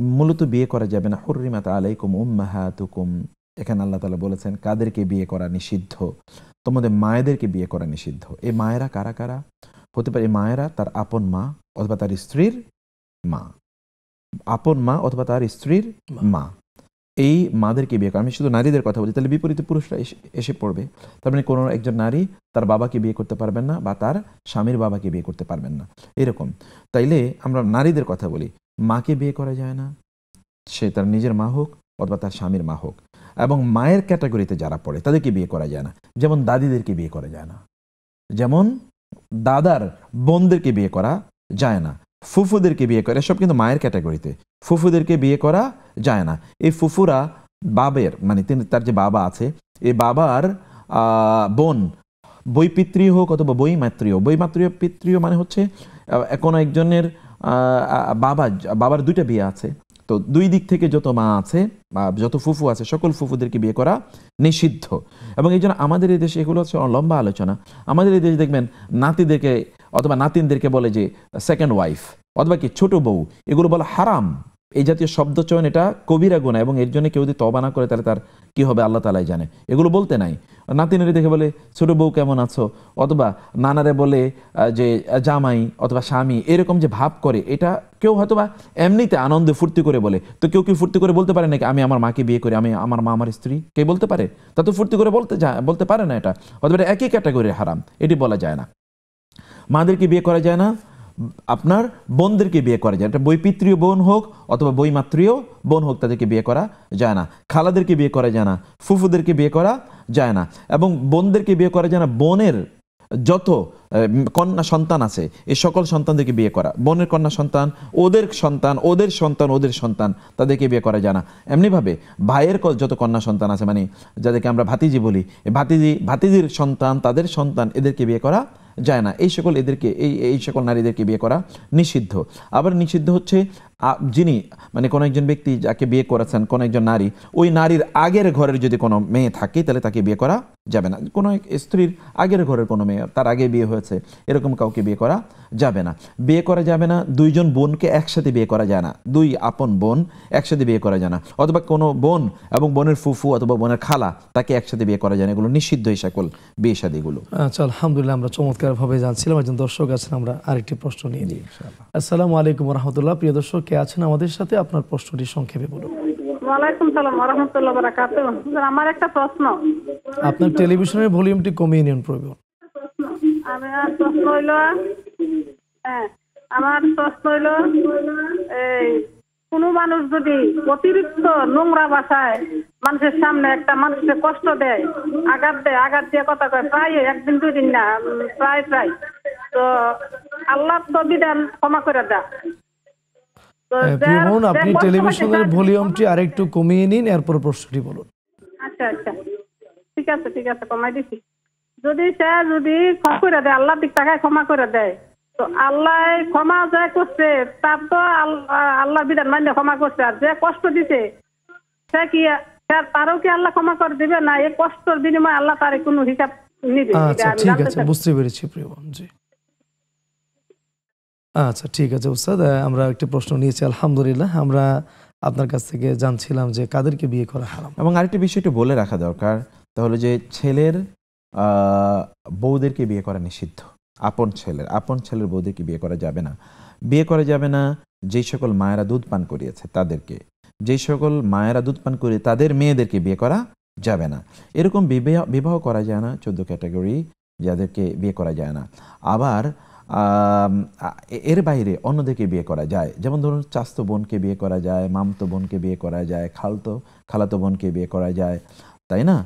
মূলত বিয়ে করা যাবে না। হুরিমাত আলাইকুম উম্মাহাতুকুম। এখানে আল্লাহ তালা বলেছেন কাদেরকে বিয়ে করা নিষিদ্ধ? তোমাদের মায়েদেরকে বিয়ে করা নিষিদ্ধ? এই মায়েরা কারা কারা? হতে পারে এই মায়েরা তার আপন মা অথবা তার স্ত্রীর মা। আপন মা অথবা তার স্ত্রীর মা। এই মাদেরকে বিয়ে করা। আমি শুধু নারীদের কথা বলছি, তাহলে বিপরীতে পুরুষরা এসে পড়বে। তার মানে কোনো একজন নারী তার বাবাকে বিয়ে করতে পারবেন না বা তার স্বামীর বাবাকে বিয়ে করতে পারবেন না। এরকম। তাইলে আমরা নারীদের কথা বলি। মাকে বিয়ে করা যায় না। সে তার নিজের মা হোক অথবা তার স্বামীর মা হোক। এবং মায়ের ক্যাটাগরিতে যারা পড়ে, তাদেরকে বিয়ে করা যায় না। যেমন দাদিদেরকে বিয়ে করা যায় না। যেমন দাদার বোনদেরকে বিয়ে করা যায় না। ফুফুদেরকে বিয়ে করে, এসব কিন্তু মায়ের ক্যাটাগরিতে। ফুফুদেরকে বিয়ে করা যায় না। এই ফুফুরা বাবের মানে তিনি, তার যে বাবা আছে এই বাবার বোন পিতৃ হোক অথবা বই মাতৃয় বই মাতৃয় পিতৃয় মানে হচ্ছে কোনো একজনের বাবা, বাবার দুইটা বিয়ে আছে। তো দুই দিক থেকে যত মা আছে বা যত ফুফু আছে, সকল ফুফুদেরকে বিয়ে করা নিষিদ্ধ। এবং এই জন্য আমাদের এই দেশে এগুলো হচ্ছে লম্বা আলোচনা। আমাদের এই দেশে দেখবেন নাতিদেরকে অথবা নাতিনদেরকে বলে যে সেকেন্ড ওয়াইফ অথবা কি ছোট বউ, এগুলো বলে হারাম। এই জাতীয় শব্দ চয়ন এটা কবিরা গুণা এবং এর জন্য কেউ যদি তবা না করে তাহলে তার কি হবে? আল্লাহ তালাই জানে। এগুলো বলতে নাই। নাতিনারি দেখে বলে, ছোট বউ কেমন আছো? অথবা নানারে বলে যে জামাই অথবা স্বামী এরকম যে ভাব করে, এটা কেউ হয়তোবা এমনিতে আনন্দে ফুর্তি করে বলে। তো কেউ কি ফুর্তি করে বলতে পারে নাকি, আমি আমার মাকে বিয়ে করি, আমি আমার মা আমার স্ত্রী কে বলতে পারে? তা তো ফুর্তি করে বলতে বলতে পারে না এটা। অথবা এটা একই ক্যাটাগরির হারাম। এটি বলা যায় না। মাদেরকে বিয়ে করা যায় না। আপনার বোনদেরকে বিয়ে করা যায় এটা বৈপিত্রীয় বোন হোক অথবা বৈমাত্রীয় বোন হোক, তাদেরকে বিয়ে করা যায় না। খালাদেরকে বিয়ে করা যায় না, ফুফুদেরকে বিয়ে করা যায় না এবং বোনদেরকে বিয়ে করা যায় না, বোনের যত কন্যা সন্তান আছে, এই সকল সন্তানদেরকে বিয়ে করা। বোনের কন্যা সন্তান, ওদের সন্তান ওদের সন্তান ওদের সন্তান, তাদেরকে বিয়ে করা যায় না। এমনিভাবে ভাইয়ের যত কন্যা সন্তান আছে মানে যাদেরকে আমরা ভাতিজি বলি ভাতিজি, ভাতিজির সন্তান, তাদের সন্তান, এদেরকে বিয়ে করা যায় না। এই সকল এদেরকে, এই এই সকল নারীদেরকে বিয়ে করা নিষিদ্ধ। আবার নিষিদ্ধ হচ্ছে যিনি মানে কোনো একজন ব্যক্তি যাকে বিয়ে করেছেন, কোনো একজন নারী, ওই নারীর আগের ঘরের যদি কোনো মেয়ে থাকে, তাহলে তাকে বিয়ে করা যাবে না। কোনো এক স্ত্রীর আগের ঘরের কোনো মেয়ে, তার আগে বিয়ে হয়েছে, এরকম কাউকে বিয়ে করা যাবে না। বিয়ে করা যাবে না, দুইজন বোনকে একসাথে বিয়ে করা যায় না। দুই আপন বোন একসাথে বিয়ে করা যায় না। অথবা কোনো বোন এবং বোনের ফুফু অথবা বোনের খালা, তাকে একসাথে বিয়ে করা যায় না। এগুলো নিষিদ্ধ এই সকল বিয়ে শাদীগুলো আচ্ছা আলহামদুলিল্লাহ, আমরা চমৎকারভাবে জানছিলাম একজন দর্শক আছেন আমরা আরেকটি প্রশ্ন নিয়ে নিই। আসসালামু আলাইকুম রহমতুল্লাহ প্রিয় দর্শক কে আছেন আমাদের সাথে? আপনার প্রশ্নটি সংক্ষেপে বলুন। ওয়ালাইকুম সালাম রহমতুল্লাহ বারাকাত আমার একটা প্রশ্ন। আপনার টেলিভিশনের ভলিউমটি কমিয়ে নিন প্রয়োজন আমার প্রশ্ন হইল হ্যাঁ আমার প্রশ্ন হইল এই কোনো মানুষ যদি অতিরিক্ত নোংরা ভাষায় মানুষের সামনে একটা মানুষকে কষ্ট দেয় আঘাত দেয় আঘাত দিয়ে কথা কয় প্রায় একদিন দুই দিন না প্রায় প্রায়। তো আল্লাহ তো বিধান ক্ষমা করে দেয় তো আহ, যার- প্রিয় বোন যার আপনি টেলিভিশনের ভলিউমটি আরেকটু কমিয়ে নিন এরপর প্রশ্নটি বলুন। আচ্ছা আচ্ছা। ঠিক আছে ঠিক আছে কমাই দিছি। যদি সে যদি ক্ষমা করে দেয় আল্লাহ দিক টাকায় ক্ষমা করে দেয় তো আল্লাহ ক্ষমা যে করছে তার তো আল্লাহ বিধান মান্য ক্ষমা করছে। আর যে কষ্ট দিছে সে কি তারও কি আল্লাহ ক্ষমা করে দিবে? না এই কষ্টর বিনিময়ে আল্লাহ তার কোনো হিসাব নিবে? আচ্ছা ঠিক আছে বুঝতে পেরেছি প্রিয় জি। আচ্ছা ঠিক আছে উস্তাদ আমরা একটি প্রশ্ন নিয়েছি আলহামদুলিল্লাহ। আমরা আপনার কাছ থেকে জানছিলাম যে কাদেরকে বিয়ে করা হারাম। এবং আরেকটি বিষয় একটু বলে রাখা দরকার তাহলে যে ছেলের আহ, বউদেরকে বিয়ে করা নিষিদ্ধ। আপন ছেলের আপন ছেলের বৌদিকে বিয়ে করা যাবে না? বিয়ে করা যাবে না, যেই সকল মায়েরা দুধ পান করিয়েছে তাদেরকে। যেই সকল মায়েরা দুধ পান করিয়ে তাদের মেয়েদেরকে বিয়ে করা যাবে না। এরকম বিবাহ বিবাহ করা যায় না, চোদ্দ ক্যাটাগরি যাদেরকে বিয়ে করা যায় না। আবার এর বাইরে অন্যদেরকে বিয়ে করা যায়। যেমন ধরুন চাস্তো বোনকে বিয়ে করা যায়, মামতো বোনকে বিয়ে করা যায়, খালতো, খালাতো বোনকে বিয়ে করা যায়, তাই না?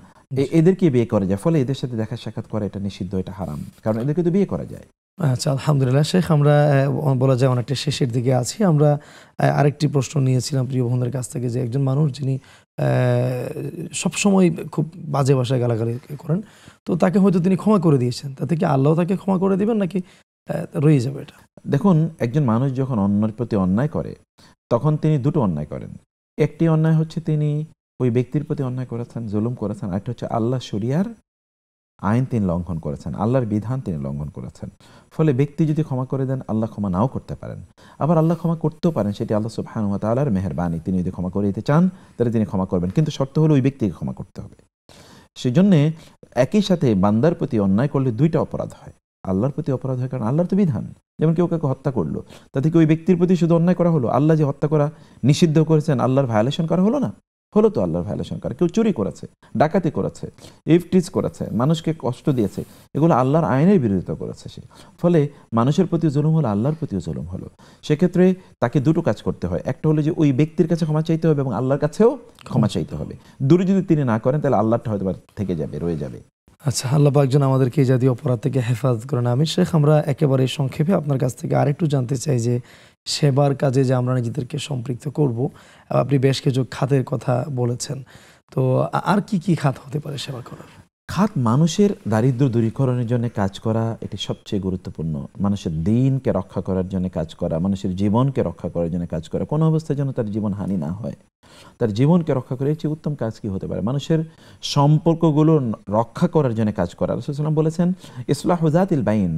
এদেরকে বিয়ে করা যায় ফলে এদের সাথে দেখা সাক্ষাৎ করা এটা নিষিদ্ধ এটা হারাম। কারণ এদেরকে তো বিয়ে করা যায়। আচ্ছা আলহামদুলিল্লাহ। শেখ আমরা বলা যায় অনেকটা শেষের দিকে আছি। আমরা আরেকটি প্রশ্ন নিয়েছিলাম প্রিয় বন্ধুদের কাছ থেকে যে একজন মানুষ যিনি সব সময় খুব বাজে ভাষায় গালাগালি করেন তো তাকে হয়তো তিনি ক্ষমা করে দিয়েছেন। তাতে কি আল্লাহ তাকে ক্ষমা করে দিবেন নাকি রয়ে যাবে এটা? দেখুন একজন মানুষ যখন অন্যের প্রতি অন্যায় করে তখন তিনি দুটো অন্যায় করেন। একটি অন্যায় হচ্ছে তিনি ওই ব্যক্তির প্রতি অন্যায় করেছেন, জুলুম করেছেন, আরেকটা হচ্ছে আল্লাহ শরিয়ার আইন তিনি লঙ্ঘন করেছেন, আল্লাহর বিধান তিনি লঙ্ঘন করেছেন। ফলে ব্যক্তি যদি ক্ষমা করে দেন, আল্লাহ ক্ষমা নাও করতে পারেন। আবার আল্লাহ ক্ষমা করতেও পারেন, সেটি আল্লাহ সুবহানাহু ওয়া তাআলার মেহেরবানি। তিনি যদি ক্ষমা করে দিতে চান, তাহলে তিনি ক্ষমা করবেন। কিন্তু শর্ত হলো ওই ব্যক্তিকে ক্ষমা করতে হবে। সেই জন্যে একই সাথে বান্দার প্রতি অন্যায় করলে দুইটা অপরাধ হয়। আল্লাহর প্রতি অপরাধ হয় কারণ আল্লাহর তো বিধান। যেমন কেউ কাউকে হত্যা করল, তাতে কি ওই ব্যক্তির প্রতি শুধু অন্যায় করা হলো? আল্লাহ যে হত্যা করা নিষিদ্ধ করেছেন, আল্লাহর ভায়োলেশন করা হলো না? হলো তো আল্লাহর ভায়োলেশন করা। কেউ চুরি করেছে, ডাকাতি করেছে ইফটিজ করেছে, মানুষকে কষ্ট দিয়েছে, এগুলো আল্লাহর আইনের বিরোধিতা করেছে সে। ফলে মানুষের প্রতি জুলুম হলো, আল্লাহর প্রতিও জুলুম হলো। সেক্ষেত্রে তাকে দুটো কাজ করতে হয়। একটা হলো যে ওই ব্যক্তির কাছে ক্ষমা চাইতে হবে এবং আল্লাহর কাছেও ক্ষমা চাইতে হবে। দূরে যদি তিনি না করেন, তাহলে আল্লাহটা হয়তো থেকে যাবে, রয়ে যাবে। আচ্ছা আল্লাহ একজন আমাদেরকে এই জাতীয় অপরাধ থেকে হেফাজত করেন আমি শেখ, আমরা একেবারে সংক্ষেপে আপনার কাছ থেকে আরেকটু জানতে চাই যে সেবার কাজে যে আমরা নিজেদেরকে সম্পৃক্ত করব, আপনি বেশ কিছু খাতের কথা বলেছেন। তো আর কি কি খাত হতে পারে সেবা করার? খাত মানুষের দারিদ্র দূরীকরণের জন্য কাজ করা, এটি সবচেয়ে গুরুত্বপূর্ণ। মানুষের দিনকে রক্ষা করার জন্য কাজ করা, মানুষের জীবনকে রক্ষা করার জন্য কাজ করা, কোনো অবস্থায় যেন তার জীবন হানি না হয়। তার জীবনকে রক্ষা করে চেয়ে উত্তম কাজ কি হতে পারে? মানুষের সম্পর্কগুলো রক্ষা করার জন্য কাজ করা। রসুলাম বলেছেন, ইসলাহ হুজাতিল বাইন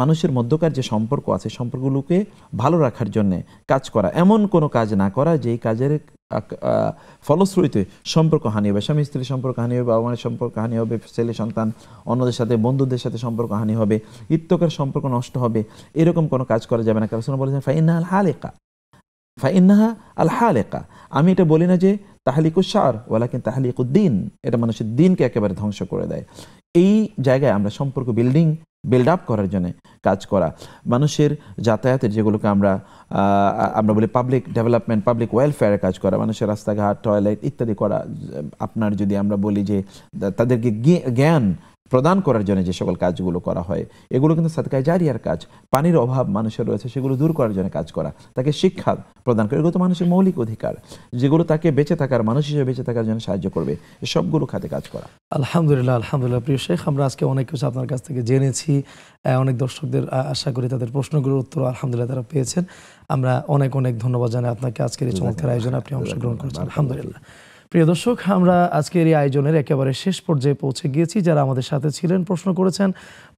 মানুষের মধ্যকার যে সম্পর্ক আছে, সম্পর্কগুলোকে ভালো রাখার জন্যে কাজ করা। এমন কোনো কাজ না করা যেই কাজের ফলশ্রুতিতে সম্পর্ক হানি হবে। স্বামী স্ত্রীর সম্পর্ক হানি হবে বাবা মায়ের সম্পর্ক হানি হবে, ছেলে, সন্তান, অন্যদের সাথে, বন্ধুদের সাথে সম্পর্ক হানি হবে ইত্যকের সম্পর্ক নষ্ট হবে, এরকম কোনো কাজ করা যাবে না। কারণ বলেছেন ফাইন্না আল হালেকা ফাইন্নাহা আল হালেকা আমি এটা বলি না যে তাহলিকুসার ওয়ালাকিন তাহলিকুদ্দিন এটা মানুষের দিনকে একেবারে ধ্বংস করে দেয়। এই জায়গায় আমরা সম্পর্ক বিল্ডিং বিল্ড আপ করার জন্য কাজ করা। মানুষের যাতায়াতের যেগুলোকে আমরা আমরা বলি পাবলিক ডেভেলপমেন্ট পাবলিক ওয়েলফেয়ারের কাজ করা, মানুষের রাস্তাঘাট টয়লেট ইত্যাদি করা। আপনার যদি আমরা বলি যে তাদেরকে জ্ঞান প্রদান করার জন্য যে সকল কাজগুলো করা হয় এগুলো কিন্তু সাদকায় জারিয়ার কাজ। পানির অভাব মানুষের রয়েছে সেগুলো দূর করার জন্য কাজ করা। তাকে শিক্ষা প্রদান করে এগুলো তো মানুষের মৌলিক অধিকার। যেগুলো তাকে বেঁচে থাকার মানুষ হিসেবে বেঁচে থাকার জন্য সাহায্য করবে সবগুলো খাতে কাজ করা। আলহামদুলিল্লাহ আলহামদুলিল্লাহ। প্রিয় শেখ আমরা আজকে অনেক কিছু আপনার কাছ থেকে জেনেছি অনেক দর্শকদের আশা করি তাদের প্রশ্নগুলোর উত্তর আলহামদুলিল্লাহ তারা পেয়েছেন। আমরা অনেক অনেক ধন্যবাদ জানাই আপনাকে আজকের এই চমৎকার আয়োজনে আপনি অংশগ্রহণ করেছেন। আলহামদুলিল্লাহ। প্রিয় দর্শক, আমরা আজকের এই আয়োজনের একেবারে শেষ পর্যায়ে পৌঁছে গিয়েছি। যারা আমাদের সাথে ছিলেন, প্রশ্ন করেছেন,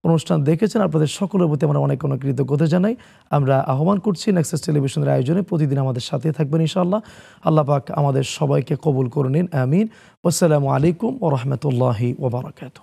অনুষ্ঠান দেখেছেন, আপনাদের সকলের প্রতি আমরা অনেক অনেক কৃতজ্ঞতা জানাই। আমরা আহ্বান করছি নেক্সাস টেলিভিশনের আয়োজনে। প্রতিদিন আমাদের সাথে থাকবেন ইনশাআল্লাহ। আল্লাহ পাক আমাদের সবাইকে কবুল করে নিন। আমিন। আসসালামু আলাইকুম ও রহমতুল্লাহি ওবরাকাত